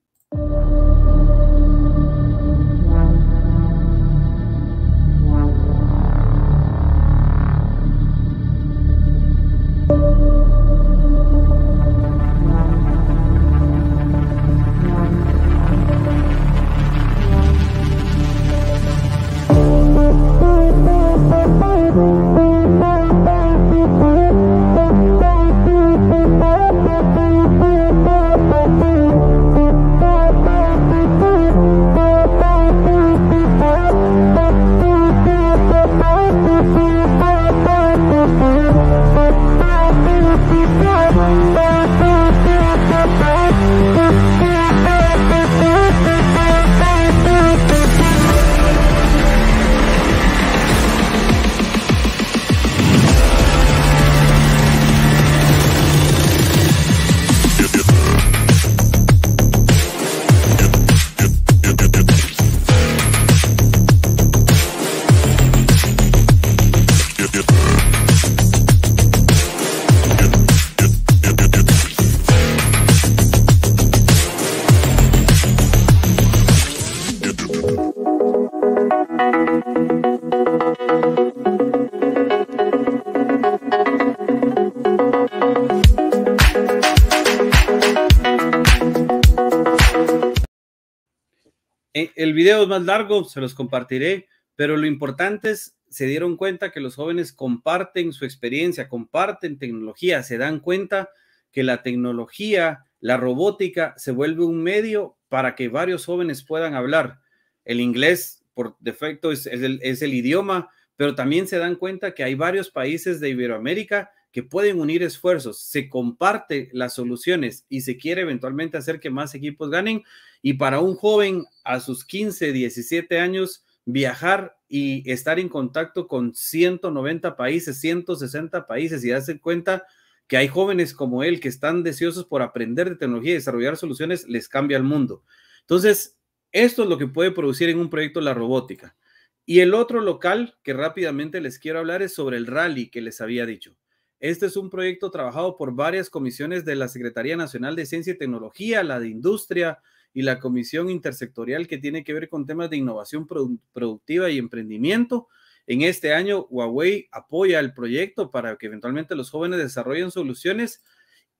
El video es más largo, se los compartiré, pero lo importante es, se dieron cuenta que los jóvenes comparten su experiencia, comparten tecnología, se dan cuenta que la tecnología, la robótica se vuelve un medio para que varios jóvenes puedan hablar. El inglés, por defecto, es el idioma, pero también se dan cuenta que hay varios países de Iberoamérica que pueden unir esfuerzos, se comparte las soluciones y se quiere eventualmente hacer que más equipos ganen. Y para un joven a sus 15, 17 años, viajar y estar en contacto con 190 países, 160 países y darse cuenta que hay jóvenes como él que están deseosos por aprender de tecnología y desarrollar soluciones, les cambia el mundo. Entonces, esto es lo que puede producir en un proyecto la robótica. Y el otro local que rápidamente les quiero hablar es sobre el rally que les había dicho. Este es un proyecto trabajado por varias comisiones de la Secretaría Nacional de Ciencia y Tecnología, la de Industria y la Comisión Intersectorial que tiene que ver con temas de innovación productiva y emprendimiento. En este año, Huawei apoya el proyecto para que eventualmente los jóvenes desarrollen soluciones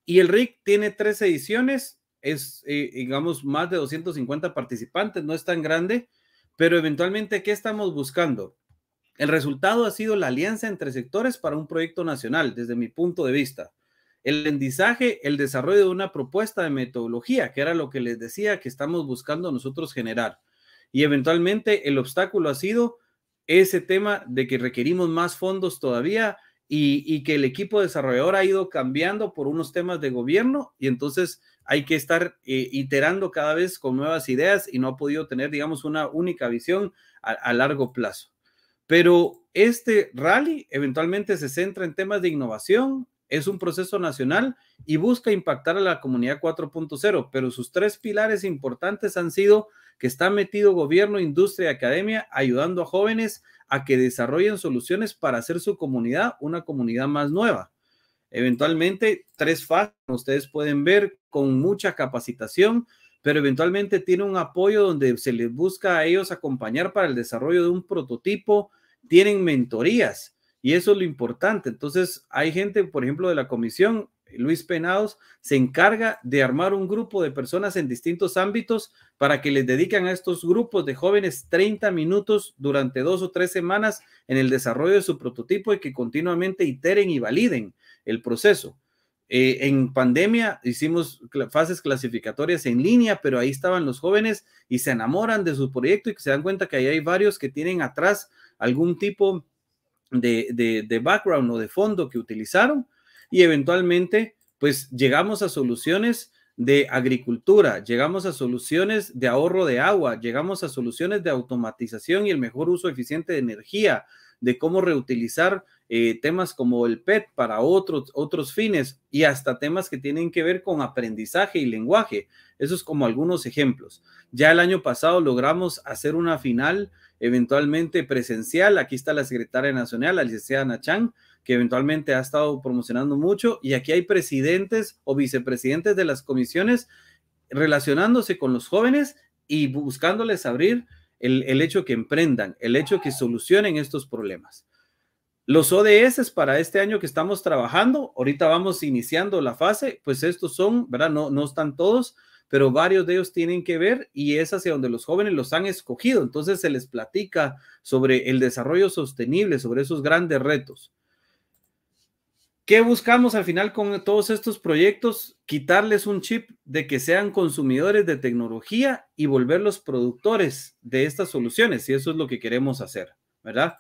y el RIC tiene tres ediciones, es, eh, digamos, más de 250 participantes, no es tan grande, pero eventualmente, ¿qué estamos buscando? El resultado ha sido la alianza entre sectores para un proyecto nacional, desde mi punto de vista. El aprendizaje, el desarrollo de una propuesta de metodología, que era lo que les decía que estamos buscando nosotros generar. Y eventualmente el obstáculo ha sido ese tema de que requerimos más fondos todavía y, que el equipo desarrollador ha ido cambiando por unos temas de gobierno y entonces hay que estar eh, iterando cada vez con nuevas ideas y no ha podido tener, digamos, una única visión a, largo plazo. Pero este rally eventualmente se centra en temas de innovación, es un proceso nacional y busca impactar a la comunidad 4.0, pero sus tres pilares importantes han sido que está metido gobierno, industria y academia ayudando a jóvenes a que desarrollen soluciones para hacer su comunidad una comunidad más nueva. Eventualmente, tres fases, ustedes pueden ver, con mucha capacitación, pero eventualmente tiene un apoyo donde se les busca a ellos acompañar para el desarrollo de un prototipo, tienen mentorías y eso es lo importante. Entonces, hay gente, por ejemplo, de la comisión, Luis Penados, se encarga de armar un grupo de personas en distintos ámbitos para que les dediquen a estos grupos de jóvenes 30 minutos durante dos o tres semanas en el desarrollo de su prototipo y que continuamente iteren y validen el proceso. Eh, en pandemia hicimos fases clasificatorias en línea, pero ahí estaban los jóvenes y se enamoran de su proyecto y se dan cuenta que ahí hay varios que tienen atrás algún tipo de, de background o de fondo que utilizaron y eventualmente pues llegamos a soluciones de agricultura, llegamos a soluciones de ahorro de agua, llegamos a soluciones de automatización y el mejor uso eficiente de energía, de cómo reutilizar eh, temas como el PET para otros, otros fines y hasta temas que tienen que ver con aprendizaje y lenguaje. Eso es como algunos ejemplos. Ya el año pasado logramos hacer una final eventualmente presencial. Aquí está la secretaria nacional, la licenciada Nachán, que eventualmente ha estado promocionando mucho. Y aquí hay presidentes o vicepresidentes de las comisiones relacionándose con los jóvenes y buscándoles abrir el, el hecho que emprendan, el hecho que solucionen estos problemas. Los ODS para este año que estamos trabajando, ahorita vamos iniciando la fase, pues estos son, ¿verdad? No, no están todos, pero varios de ellos tienen que ver y es hacia donde los jóvenes los han escogido. Entonces se les platica sobre el desarrollo sostenible, sobre esos grandes retos. ¿Qué buscamos al final con todos estos proyectos? Quitarles un chip de que sean consumidores de tecnología y volverlos productores de estas soluciones, y eso es lo que queremos hacer, ¿verdad?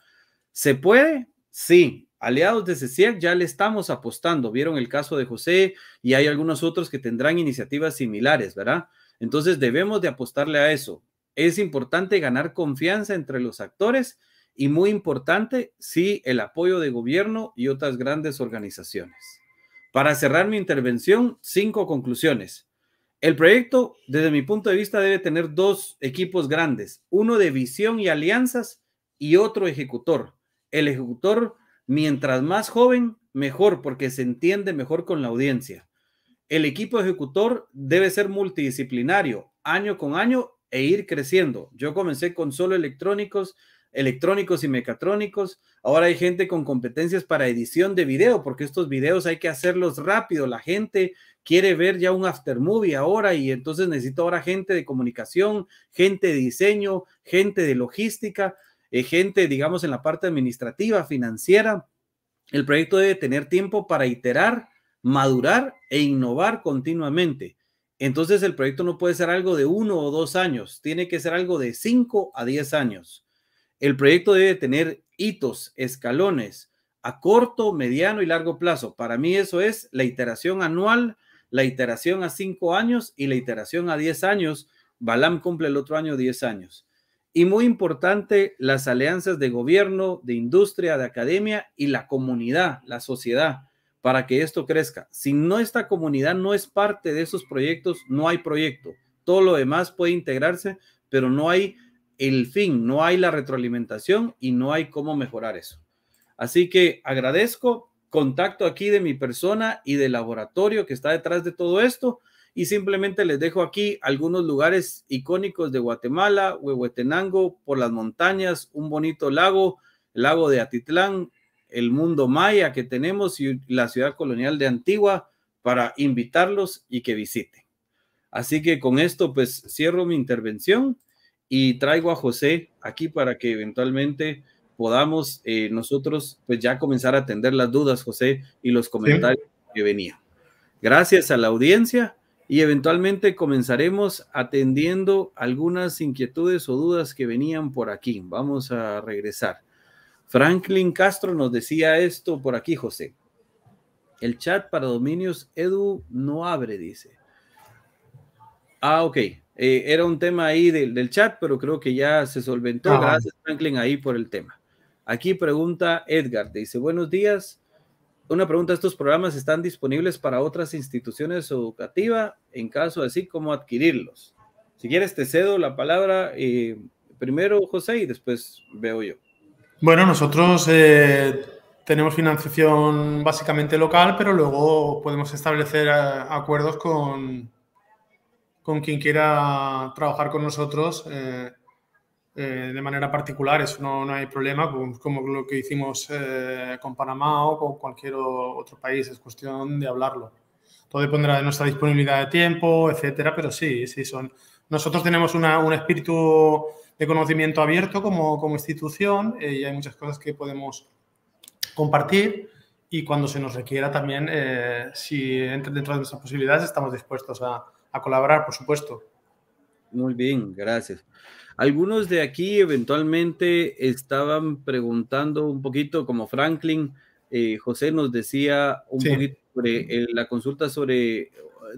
¿Se puede? Sí. Aliados de CECIEC ya le estamos apostando. Vieron el caso de José y hay algunos otros que tendrán iniciativas similares, ¿verdad? Entonces debemos de apostarle a eso. Es importante ganar confianza entre los actores y muy importante, sí, el apoyo de gobierno y otras grandes organizaciones. Para cerrar mi intervención, cinco conclusiones. El proyecto, desde mi punto de vista, debe tener dos equipos grandes, uno de visión y alianzas y otro ejecutor. El ejecutor, mientras más joven, mejor, porque se entiende mejor con la audiencia. El equipo ejecutor debe ser multidisciplinario, año con año, e ir creciendo. Yo comencé con solo electrónicos, electrónicos y mecatrónicos. Ahora hay gente con competencias para edición de video, porque estos videos hay que hacerlos rápido. La gente quiere ver ya un aftermovie ahora y entonces necesito ahora gente de comunicación, gente de diseño, gente de logística, eh, gente, digamos, en la parte administrativa, financiera. El proyecto debe tener tiempo para iterar, madurar e innovar continuamente. Entonces el proyecto no puede ser algo de uno o dos años, tiene que ser algo de cinco a diez años. El proyecto debe tener hitos, escalones a corto, mediano y largo plazo. Para mí eso es la iteración anual, la iteración a cinco años y la iteración a diez años. Balam cumple el otro año diez años. Y muy importante, las alianzas de gobierno, de industria, de academia y la comunidad, la sociedad, para que esto crezca. Si no esta comunidad no es parte de esos proyectos, no hay proyecto. Todo lo demás puede integrarse, pero no hay el fin, no hay la retroalimentación y no hay cómo mejorar eso. Así que agradezco contacto aquí de mi persona y del laboratorio que está detrás de todo esto y simplemente les dejo aquí algunos lugares icónicos de Guatemala, Huehuetenango, por las montañas, un bonito lago, el lago de Atitlán, el mundo maya que tenemos y la ciudad colonial de Antigua para invitarlos y que visiten. Así que con esto pues cierro mi intervención y traigo a José aquí para que eventualmente podamos eh, nosotros pues ya comenzar a atender las dudas, José, y los comentarios que venían. Gracias a la audiencia y eventualmente comenzaremos atendiendo algunas inquietudes o dudas que venían por aquí. Vamos a regresar. Franklin Castro nos decía esto por aquí, José. El chat para dominios Edu no abre, dice. Ah, ok. Eh, era un tema ahí del, chat, pero creo que ya se solventó. Gracias, Franklin, ahí por el tema. Aquí pregunta Edgar, dice, buenos días. Una pregunta, ¿estos programas están disponibles para otras instituciones educativas? En caso así, ¿cómo adquirirlos? Si quieres, te cedo la palabra eh, primero, José, y después veo yo. Bueno, nosotros eh, tenemos financiación básicamente local, pero luego podemos establecer acuerdos con, con quien quiera trabajar con nosotros eh, eh, de manera particular. Eso no, no hay problema, como, lo que hicimos con Panamá o con cualquier otro país. Es cuestión de hablarlo. Todo dependerá de nuestra disponibilidad de tiempo, etcétera, pero sí, sí son. Nosotros tenemos una, un espíritu de conocimiento abierto como, como institución y hay muchas cosas que podemos compartir y cuando se nos requiera también, eh, si entra dentro de nuestras posibilidades, estamos dispuestos a, a, colaborar, por supuesto. Muy bien, gracias. Algunos de aquí eventualmente estaban preguntando un poquito, como Franklin, eh, José nos decía un poquito sobre eh, la consulta sobre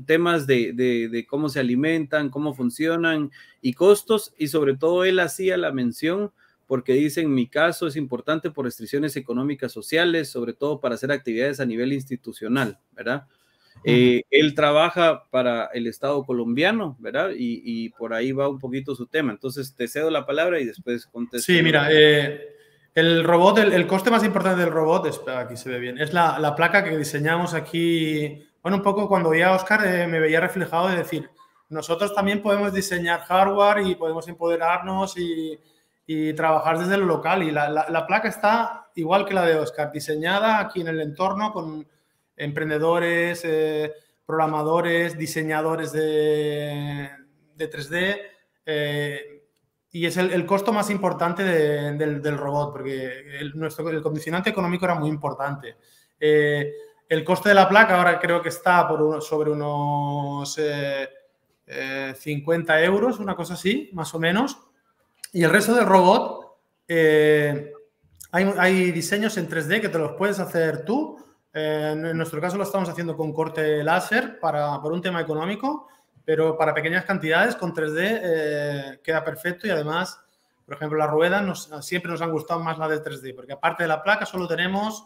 temas de, de, de, cómo se alimentan, cómo funcionan y costos, y sobre todo él hacía la mención porque dice, en mi caso es importante por restricciones económicas sociales, sobre todo para hacer actividades a nivel institucional, ¿verdad? Eh, él trabaja para el Estado colombiano, ¿verdad? Y, por ahí va un poquito su tema. Entonces, te cedo la palabra y después contesto. Sí, mira, eh, el robot, el, coste más importante del robot, es, aquí se ve bien, es la, la, placa que diseñamos aquí. Bueno, un poco cuando veía a Oscar eh, me veía reflejado de decir, nosotros también podemos diseñar hardware y podemos empoderarnos y y trabajar desde lo local. Y la, la, placa está igual que la de Oscar, diseñada aquí en el entorno con emprendedores, eh, programadores, diseñadores de, de 3D. Eh, y es el, costo más importante del, robot, porque el, nuestro, el condicionante económico era muy importante. Eh, el coste de la placa ahora creo que está por sobre unos 50 euros, una cosa así, más o menos. Y el resto del robot, eh, hay, diseños en 3D que te los puedes hacer tú. Eh, en nuestro caso lo estamos haciendo con corte láser para, por un tema económico, pero para pequeñas cantidades con 3D eh, queda perfecto y además, por ejemplo, las ruedas siempre nos han gustado más las de 3D, porque aparte de la placa solo tenemos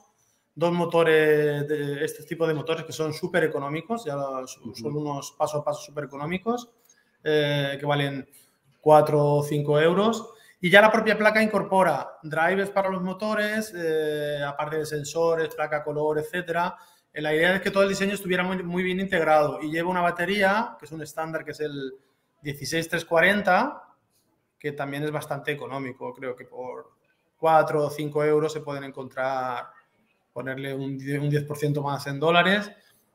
dos motores, de este tipo de motores que son súper económicos, ya son unos paso a paso súper económicos, que valen 4 o 5 euros. Y ya la propia placa incorpora drivers para los motores, eh, aparte de sensores, placa color, etcétera. Eh, la idea es que todo el diseño estuviera muy, muy bien integrado y lleva una batería, que es un estándar que es el 16340, que también es bastante económico. Creo que por 4 o 5 euros se pueden encontrar, ponerle un, un 10% más en dólares.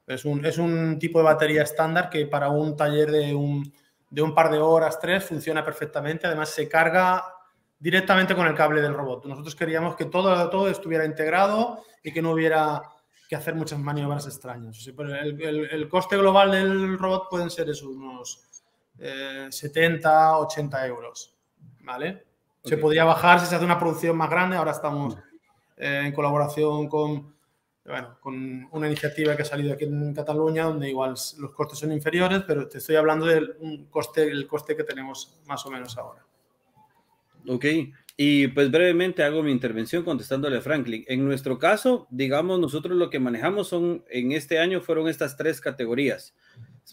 Es un, es un tipo de batería estándar que para un taller de un de un par de horas, tres, funciona perfectamente. Además, se carga directamente con el cable del robot. Nosotros queríamos que todo, todo estuviera integrado y que no hubiera que hacer muchas maniobras extrañas. el, coste global del robot pueden ser unos 70, eh, 80 euros. ¿Vale? Se podría bajar si se hace una producción más grande. Ahora estamos eh, en colaboración con bueno, con una iniciativa que ha salido aquí en Cataluña, donde igual los costes son inferiores, pero te estoy hablando del coste, el coste que tenemos más o menos ahora. Ok, y pues brevemente hago mi intervención contestándole a Franklin. En nuestro caso, digamos, nosotros lo que manejamos son, en este año fueron estas tres categorías.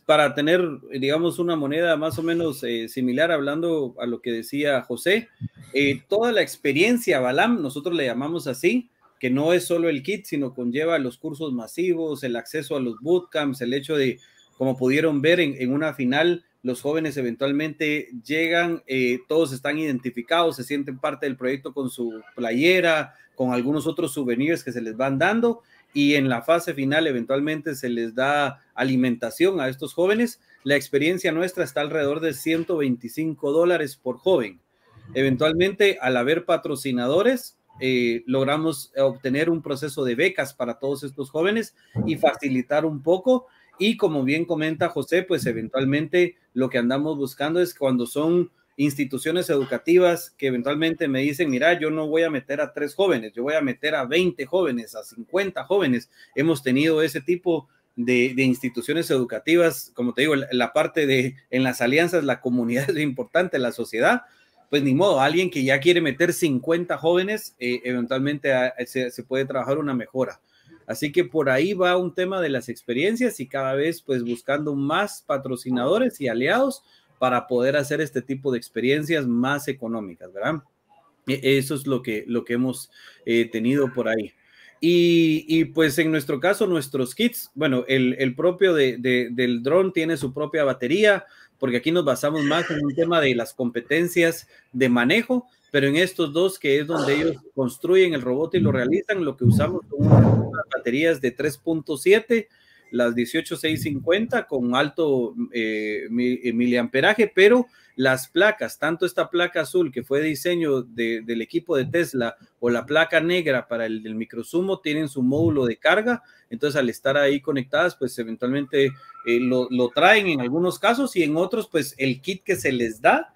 Para tener, digamos, una moneda más o menos eh, similar, hablando a lo que decía José, eh, toda la experiencia Balam, nosotros le llamamos así, que no es solo el kit, sino conlleva los cursos masivos, el acceso a los bootcamps, el hecho de, como pudieron ver en, una final, los jóvenes eventualmente llegan, eh, todos están identificados, se sienten parte del proyecto con su playera, con algunos otros souvenirs que se les van dando y en la fase final eventualmente se les da alimentación a estos jóvenes. La experiencia nuestra está alrededor de 125 dólares por joven. Eventualmente, al haber patrocinadores, eh, logramos obtener un proceso de becas para todos estos jóvenes y facilitar un poco. Y como bien comenta José, pues eventualmente lo que andamos buscando es cuando son instituciones educativas que eventualmente me dicen, mira, yo no voy a meter a tres jóvenes, yo voy a meter a 20 jóvenes, a 50 jóvenes. Hemos tenido ese tipo de, instituciones educativas, como te digo, la, parte de en las alianzas, la comunidad es importante, la sociedad, pues ni modo, alguien que ya quiere meter 50 jóvenes, eh, eventualmente ah, se, se, puede trabajar una mejora. Así que por ahí va un tema de las experiencias y cada vez pues buscando más patrocinadores y aliados para poder hacer este tipo de experiencias más económicas, ¿verdad? E, eso es lo que, lo que hemos eh, tenido por ahí. Y, pues en nuestro caso, nuestros kits, bueno, el, propio del dron tiene su propia batería, porque aquí nos basamos más en un tema de las competencias de manejo, pero en estos dos, que es donde ellos construyen el robot y lo realizan, lo que usamos son unas baterías de 3.7 las 18650 con alto eh, eh, miliamperaje, pero las placas, tanto esta placa azul que fue diseño del equipo de Tesla o la placa negra para el del microsumo tienen su módulo de carga, entonces al estar ahí conectadas, pues eventualmente eh, lo, traen en algunos casos y en otros, pues el kit que se les da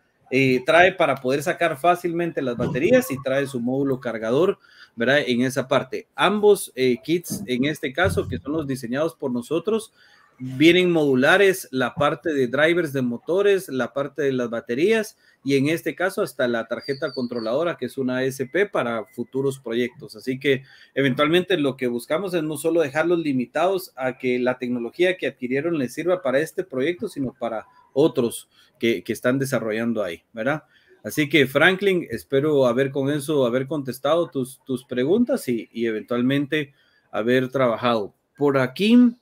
trae para poder sacar fácilmente las baterías y trae su módulo cargador ¿verdad? En esa parte. Ambos eh, kits, en este caso, que son los diseñados por nosotros, vienen modulares la parte de drivers de motores, la parte de las baterías y en este caso hasta la tarjeta controladora que es una SP para futuros proyectos. Así que eventualmente lo que buscamos es no solo dejarlos limitados a que la tecnología que adquirieron les sirva para este proyecto, sino para otros que, que están desarrollando ahí, ¿verdad? Así que Franklin, espero haber con eso, haber contestado tus, tus preguntas y, eventualmente haber trabajado. Por aquí,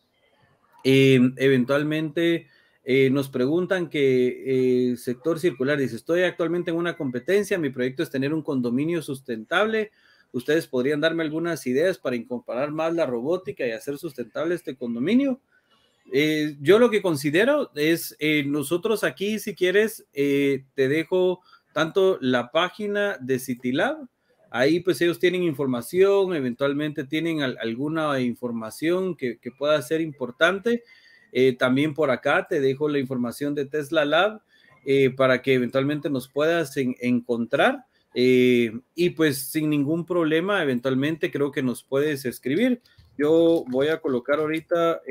em, eventualmente eh, nos preguntan que eh, sector circular dice, estoy actualmente en una competencia, mi proyecto es tener un condominio sustentable. Ustedes podrían darme algunas ideas para incorporar más la robótica y hacer sustentable este condominio. Eh, yo lo que considero es, nosotros aquí, si quieres, te dejo tanto la página de CityLab, ahí pues ellos tienen información, eventualmente tienen alguna información que, pueda ser importante. Eh, también por acá te dejo la información de Tesla Lab eh, para que eventualmente nos puedas encontrar. Eh, y pues sin ningún problema, eventualmente creo que nos puedes escribir. Yo voy a colocar ahorita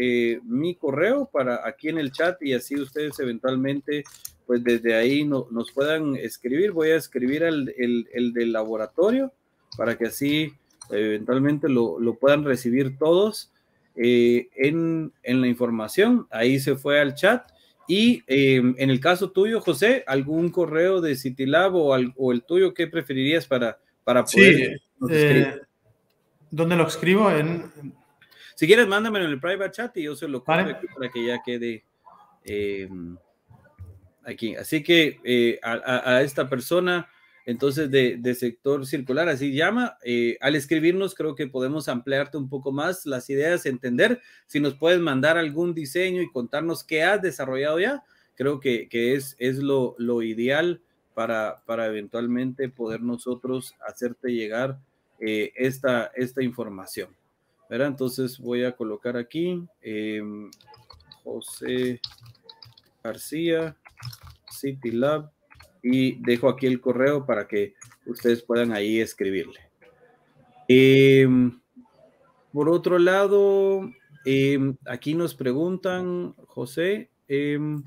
mi correo para aquí en el chat y así ustedes eventualmente pues desde ahí nos puedan escribir. Voy a escribir el, el, del laboratorio para que así eventualmente lo, lo puedan recibir todos eh, en, en, la información. Ahí se fue al chat. Y em, en el caso tuyo, José, ¿algún correo de CityLab o, o el tuyo qué preferirías para, para poder... Sí, eh, ¿Dónde lo escribo? En... Si quieres, mándamelo en el private chat y yo se lo pongo para que ya quede... Aquí. Así que eh, a, esta persona, entonces de, sector circular, así llama, eh, al escribirnos creo que podemos ampliarte un poco más las ideas, entender si nos puedes mandar algún diseño y contarnos qué has desarrollado ya, creo que, es, lo, ideal para, eventualmente poder nosotros hacerte llegar eh, esta, información. Entonces voy a colocar aquí em, José García City Lab y dejo aquí el correo para que ustedes puedan ahí escribirle. Em, por otro lado, em, aquí nos preguntan, José, em,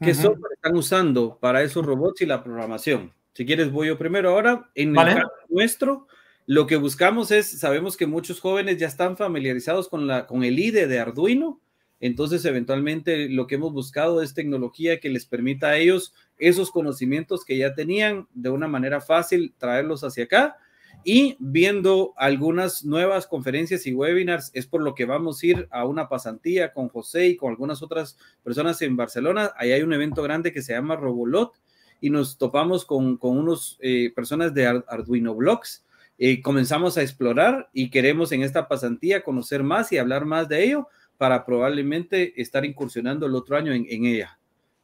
¿qué software están usando para esos robots y la programación? Si quieres, voy yo primero. Ahora, en el caso nuestro, lo que buscamos es, sabemos que muchos jóvenes ya están familiarizados con, la, con el IDE de Arduino, entonces, eventualmente lo que hemos buscado es tecnología que les permita a ellos esos conocimientos que ya tenían de una manera fácil, traerlos hacia acá. Y viendo algunas nuevas conferencias y webinars, es por lo que vamos a ir a una pasantía con José y con algunas otras personas en Barcelona. Ahí hay un evento grande que se llama Robolot y nos topamos con, con unos eh, personas de Arduino Blocks. Eh, comenzamos a explorar y queremos en esta pasantía conocer más y hablar más de ello para probablemente estar incursionando el otro año en, ella.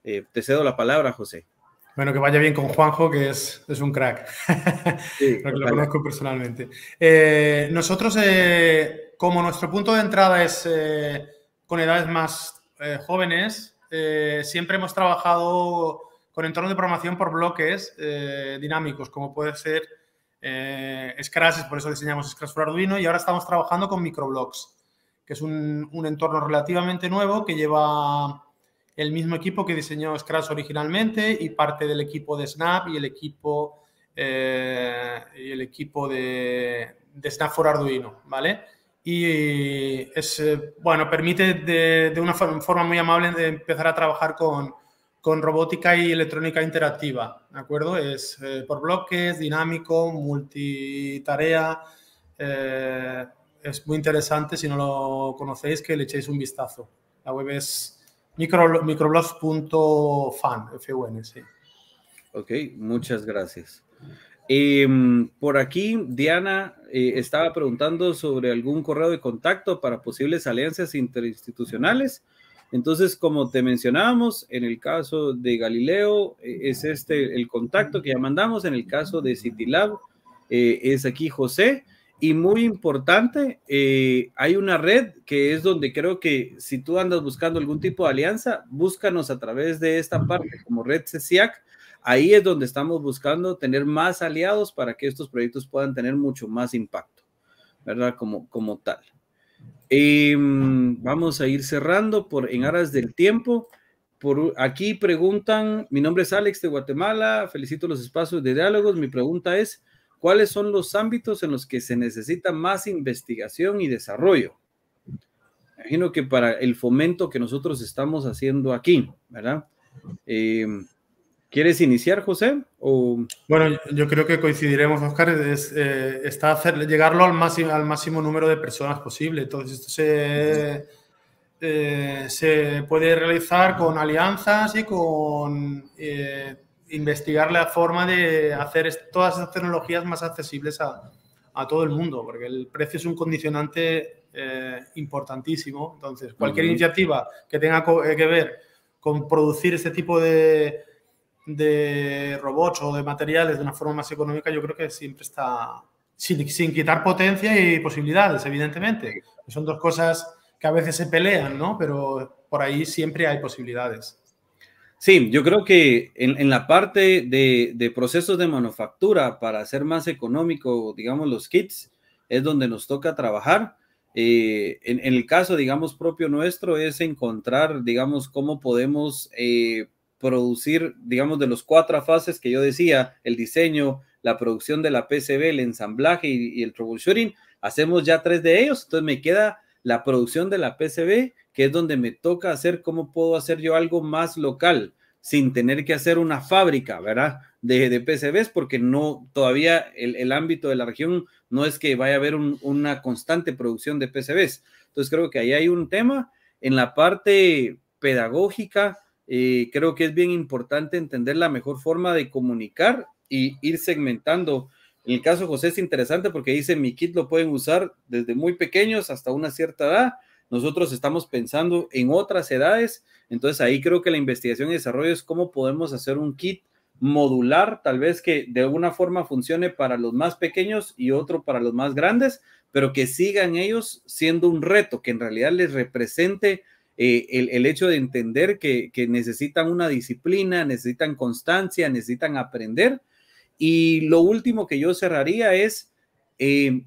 Eh, te cedo la palabra, José. Bueno, que vaya bien con Juanjo, que es, es un crack. Sí, *laughs* lo conozco personalmente. Eh, nosotros, eh, como nuestro punto de entrada es con edades más jóvenes, siempre hemos trabajado con entornos de programación por bloques dinámicos, como puede ser Scratch, por eso diseñamos Scratch for Arduino, y ahora estamos trabajando con microblocks, que es un, un entorno relativamente nuevo que lleva el mismo equipo que diseñó Scratch originalmente y parte del equipo de Snap y el equipo, eh, y el equipo de, Snap for Arduino, ¿vale? Y es, eh, bueno, permite de, una forma, muy amable de empezar a trabajar con, con robótica y electrónica interactiva, ¿de acuerdo? Es eh, por bloques, dinámico, multitarea. Es muy interesante, si no lo conocéis, que le echéis un vistazo. La web es Micro, microblogs.fan, F-U-N, sí. Ok, muchas gracias. Em, por aquí, Diana eh, estaba preguntando sobre algún correo de contacto para posibles alianzas interinstitucionales. Entonces, como te mencionábamos, en el caso de Galileo eh, es este el contacto que ya mandamos. En el caso de CityLab eh, es aquí José. Y muy importante, eh, hay una red que es donde creo que si tú andas buscando algún tipo de alianza, búscanos a través de esta parte como red CECIAC. Ahí es donde estamos buscando tener más aliados para que estos proyectos puedan tener mucho más impacto, ¿verdad? Como, como tal. Em, vamos a ir cerrando por en aras del tiempo. Por aquí preguntan, mi nombre es Alex de Guatemala, felicito los espacios de diálogos. Mi pregunta es, ¿Cuáles son los ámbitos en los que se necesita más investigación y desarrollo? Imagino que para el fomento que nosotros estamos haciendo aquí, ¿verdad? Eh, ¿Quieres iniciar, José? Bueno, yo creo que coincidiremos, Oscar, es, eh, está hacer, llegarlo al máximo, número de personas posible. Entonces, esto se, eh, se puede realizar con alianzas y con investigar la forma de hacer todas esas tecnologías más accesibles a, a todo el mundo, porque el precio es un condicionante eh, importantísimo. Entonces, cualquier iniciativa que tenga eh, que ver con producir este tipo de, de robots o de materiales de una forma más económica, yo creo que siempre está sin, sin quitar potencia y posibilidades, evidentemente. Son dos cosas que a veces se pelean, ¿no? Pero por ahí siempre hay posibilidades. Sí, yo creo que en, la parte de, procesos de manufactura para hacer más económico, digamos, los kits, es donde nos toca trabajar. Eh, en, el caso, digamos, propio nuestro, es encontrar, digamos, cómo podemos eh, producir, digamos, de los cuatro fases que yo decía, el diseño, la producción de la PCB, el ensamblaje y, y el troubleshooting, hacemos ya tres de ellos, entonces me queda la producción de la PCB que es donde me toca hacer cómo puedo hacer yo algo más local sin tener que hacer una fábrica, ¿verdad? De, de PCBs, porque no, todavía el, ámbito de la región no es que vaya a haber una constante producción de PCBs. Entonces creo que ahí hay un tema. En la parte pedagógica, eh, creo que es bien importante entender la mejor forma de comunicar y ir segmentando. El caso de José es interesante porque dice, mi kit lo pueden usar desde muy pequeños hasta una cierta edad nosotros estamos pensando en otras edades, entonces ahí creo que la investigación y desarrollo es cómo podemos hacer un kit modular, tal vez que de alguna forma funcione para los más pequeños y otro para los más grandes, pero que sigan ellos siendo un reto, que en realidad les represente eh, el, hecho de entender que, necesitan una disciplina, necesitan constancia, necesitan aprender. Y lo último que yo cerraría es eh,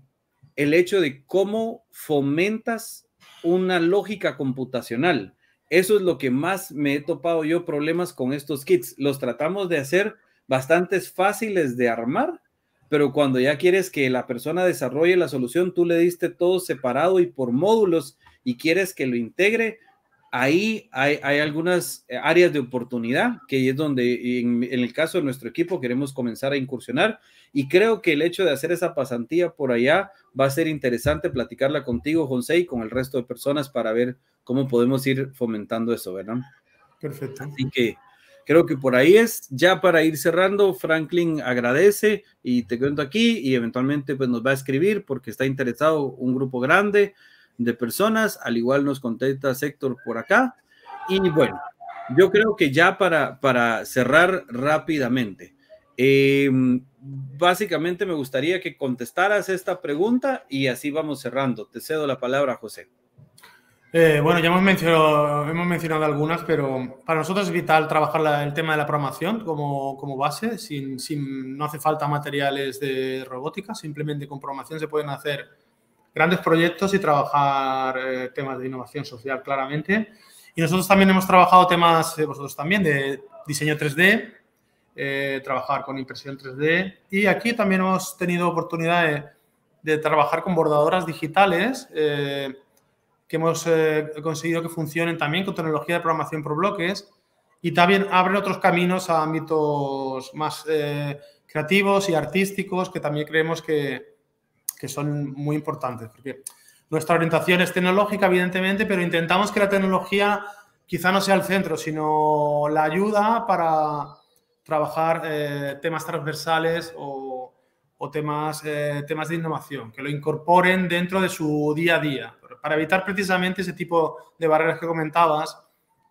el hecho de cómo fomentas una lógica computacional. Eso es lo que más me he topado yo problemas con estos kits. Los tratamos de hacer bastante fáciles de armar, pero cuando ya quieres que la persona desarrolle la solución, tú le diste todo separado y por módulos y quieres que lo integre, ahí hay, algunas áreas de oportunidad que es donde en, en, el caso de nuestro equipo queremos comenzar a incursionar y creo que el hecho de hacer esa pasantía por allá va a ser interesante platicarla contigo, José, y con el resto de personas para ver cómo podemos ir fomentando eso, ¿verdad? Perfecto. Así que creo que por ahí es. Ya para ir cerrando, Franklin agradece y te cuento aquí y eventualmente pues nos va a escribir porque está interesado un grupo grande de personas, al igual nos contesta Sector por acá. Y bueno, yo creo que ya para, para cerrar rápidamente, em, básicamente me gustaría que contestaras esta pregunta y así vamos cerrando. Te cedo la palabra, José. Eh, bueno, ya hemos mencionado, hemos mencionado algunas, pero para nosotros es vital trabajar el tema de la programación como, como base. Sin, sin, no hace falta materiales de robótica, simplemente con programación se pueden hacer grandes proyectos y trabajar eh, temas de innovación social claramente. Y nosotros también hemos trabajado temas, eh, vosotros también, de diseño 3D, trabajar con impresión 3D. Y aquí también hemos tenido oportunidad de, trabajar con bordadoras digitales que hemos eh, conseguido que funcionen también con tecnología de programación por bloques y también abren otros caminos a ámbitos más eh, creativos y artísticos que también creemos que, que, son muy importantes. Porque nuestra orientación es tecnológica, evidentemente, pero intentamos que la tecnología quizá no sea el centro, sino la ayuda para trabajar eh, temas transversales o, o temas, temas de innovación, que lo incorporen dentro de su día a día para evitar precisamente ese tipo de barreras que comentabas,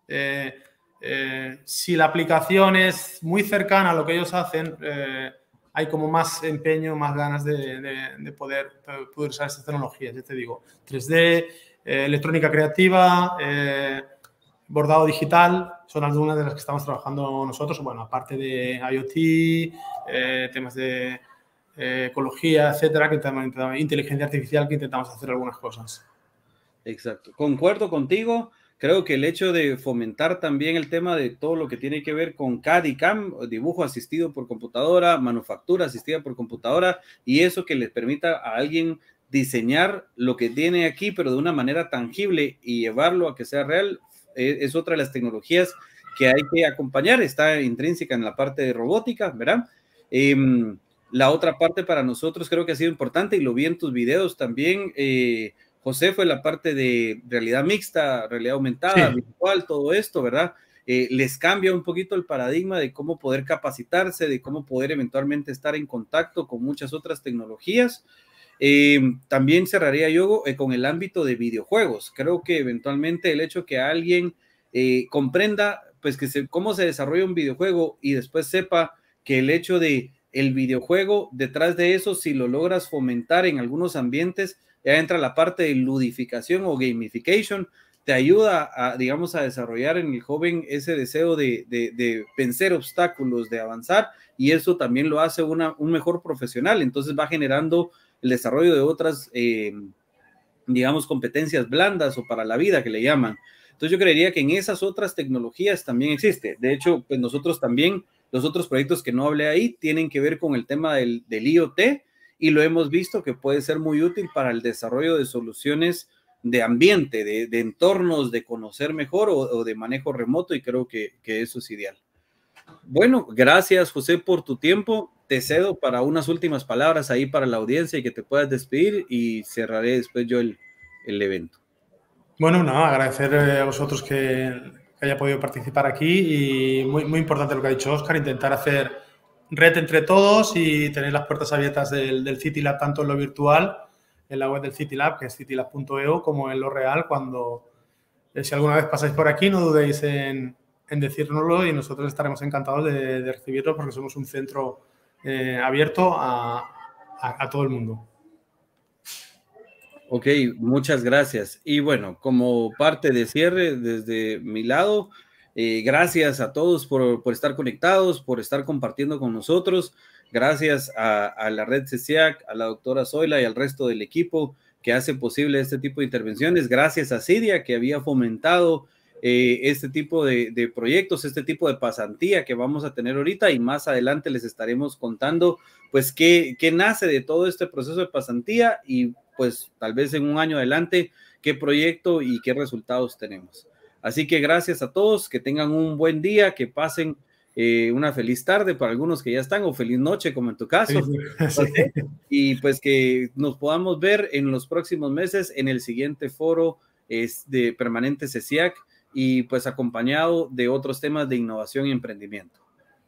eh, eh, si la aplicación es muy cercana a lo que ellos hacen, eh, hay como más empeño, más ganas de, poder, poder, usar estas tecnologías. Ya te digo, 3D, electrónica creativa, bordado digital, son algunas de las que estamos trabajando nosotros. Bueno, aparte de IoT, temas de ecología, etcétera, que inteligencia artificial, que intentamos hacer algunas cosas. Exacto. Concuerdo contigo. Creo que el hecho de fomentar también el tema de todo lo que tiene que ver con CAD y CAM, dibujo asistido por computadora, manufactura asistida por computadora, y eso que les permita a alguien diseñar lo que tiene aquí, pero de una manera tangible y llevarlo a que sea real, e, es, otra de las tecnologías que hay que acompañar. Está intrínseca en la parte de robótica, ¿verdad? Em, la otra parte para nosotros creo que ha sido importante y lo vi en tus videos también. Eh, José fue la parte de realidad mixta, realidad aumentada, virtual, todo esto, ¿verdad? Eh, les cambia un poquito el paradigma de cómo poder capacitarse, de cómo poder eventualmente estar en contacto con muchas otras tecnologías. Eh, también cerraría yo eh, con el ámbito de videojuegos. Creo que eventualmente el hecho que alguien comprenda, pues, que se, cómo se desarrolla un videojuego y después sepa que el hecho de el videojuego, detrás de eso, si lo logras fomentar en algunos ambientes, ya entra la parte de ludificación o gamification, te ayuda a, digamos, a desarrollar en el joven ese deseo de, de, vencer obstáculos, de avanzar, y eso también lo hace una, un mejor profesional, entonces va generando el desarrollo de otras, eh, digamos, competencias blandas o para la vida que le llaman. Entonces yo creería que en esas otras tecnologías también existe. De hecho, pues nosotros también, los otros proyectos que no hablé ahí tienen que ver con el tema del, del IoT, y lo hemos visto que puede ser muy útil para el desarrollo de soluciones de ambiente, de, entornos, de conocer mejor o, de manejo remoto y creo que, eso es ideal. Bueno, gracias José por tu tiempo. Te cedo para unas últimas palabras ahí para la audiencia y que te puedas despedir y cerraré después yo el, evento. Bueno, no, agradecer a vosotros que, que, haya podido participar aquí y muy, muy importante lo que ha dicho Oscar, intentar hacer red entre todos y tener las puertas abiertas del, del City Lab tanto en lo virtual, en la web del City Lab, que es citylab.eo, como en lo real. Cuando, eh, si alguna vez pasáis por aquí, no dudéis en, en decírnoslo y nosotros estaremos encantados de, de recibirlo porque somos un centro eh, abierto a, a, a todo el mundo. Ok, muchas gracias. Y bueno, como parte de cierre desde mi lado, eh, gracias a todos por, estar conectados, por estar compartiendo con nosotros. Gracias a, la red CECIAC, a la doctora Zoila y al resto del equipo que hace posible este tipo de intervenciones. Gracias a Sidia que había fomentado eh, este tipo de, proyectos, este tipo de pasantía que vamos a tener ahorita y más adelante les estaremos contando pues qué, qué nace de todo este proceso de pasantía y pues tal vez en un año adelante qué proyecto y qué resultados tenemos. Así que gracias a todos, que tengan un buen día, que pasen eh, una feliz tarde para algunos que ya están o feliz noche como en tu caso. *laughs* Y pues que nos podamos ver en los próximos meses en el siguiente foro es de permanente CECIAC y pues acompañado de otros temas de innovación y emprendimiento.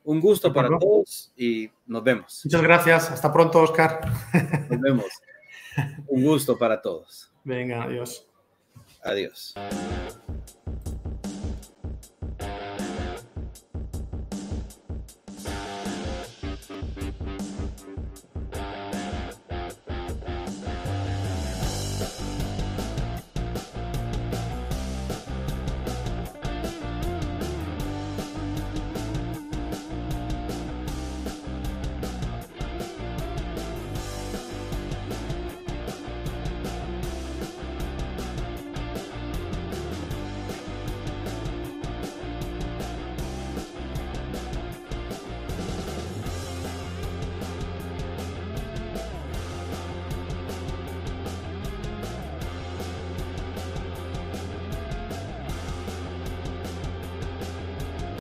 Un gusto para todos y nos vemos. Muchas gracias. Hasta pronto, Oscar. Nos vemos. *laughs* Un gusto para todos. Venga, adiós. Adiós.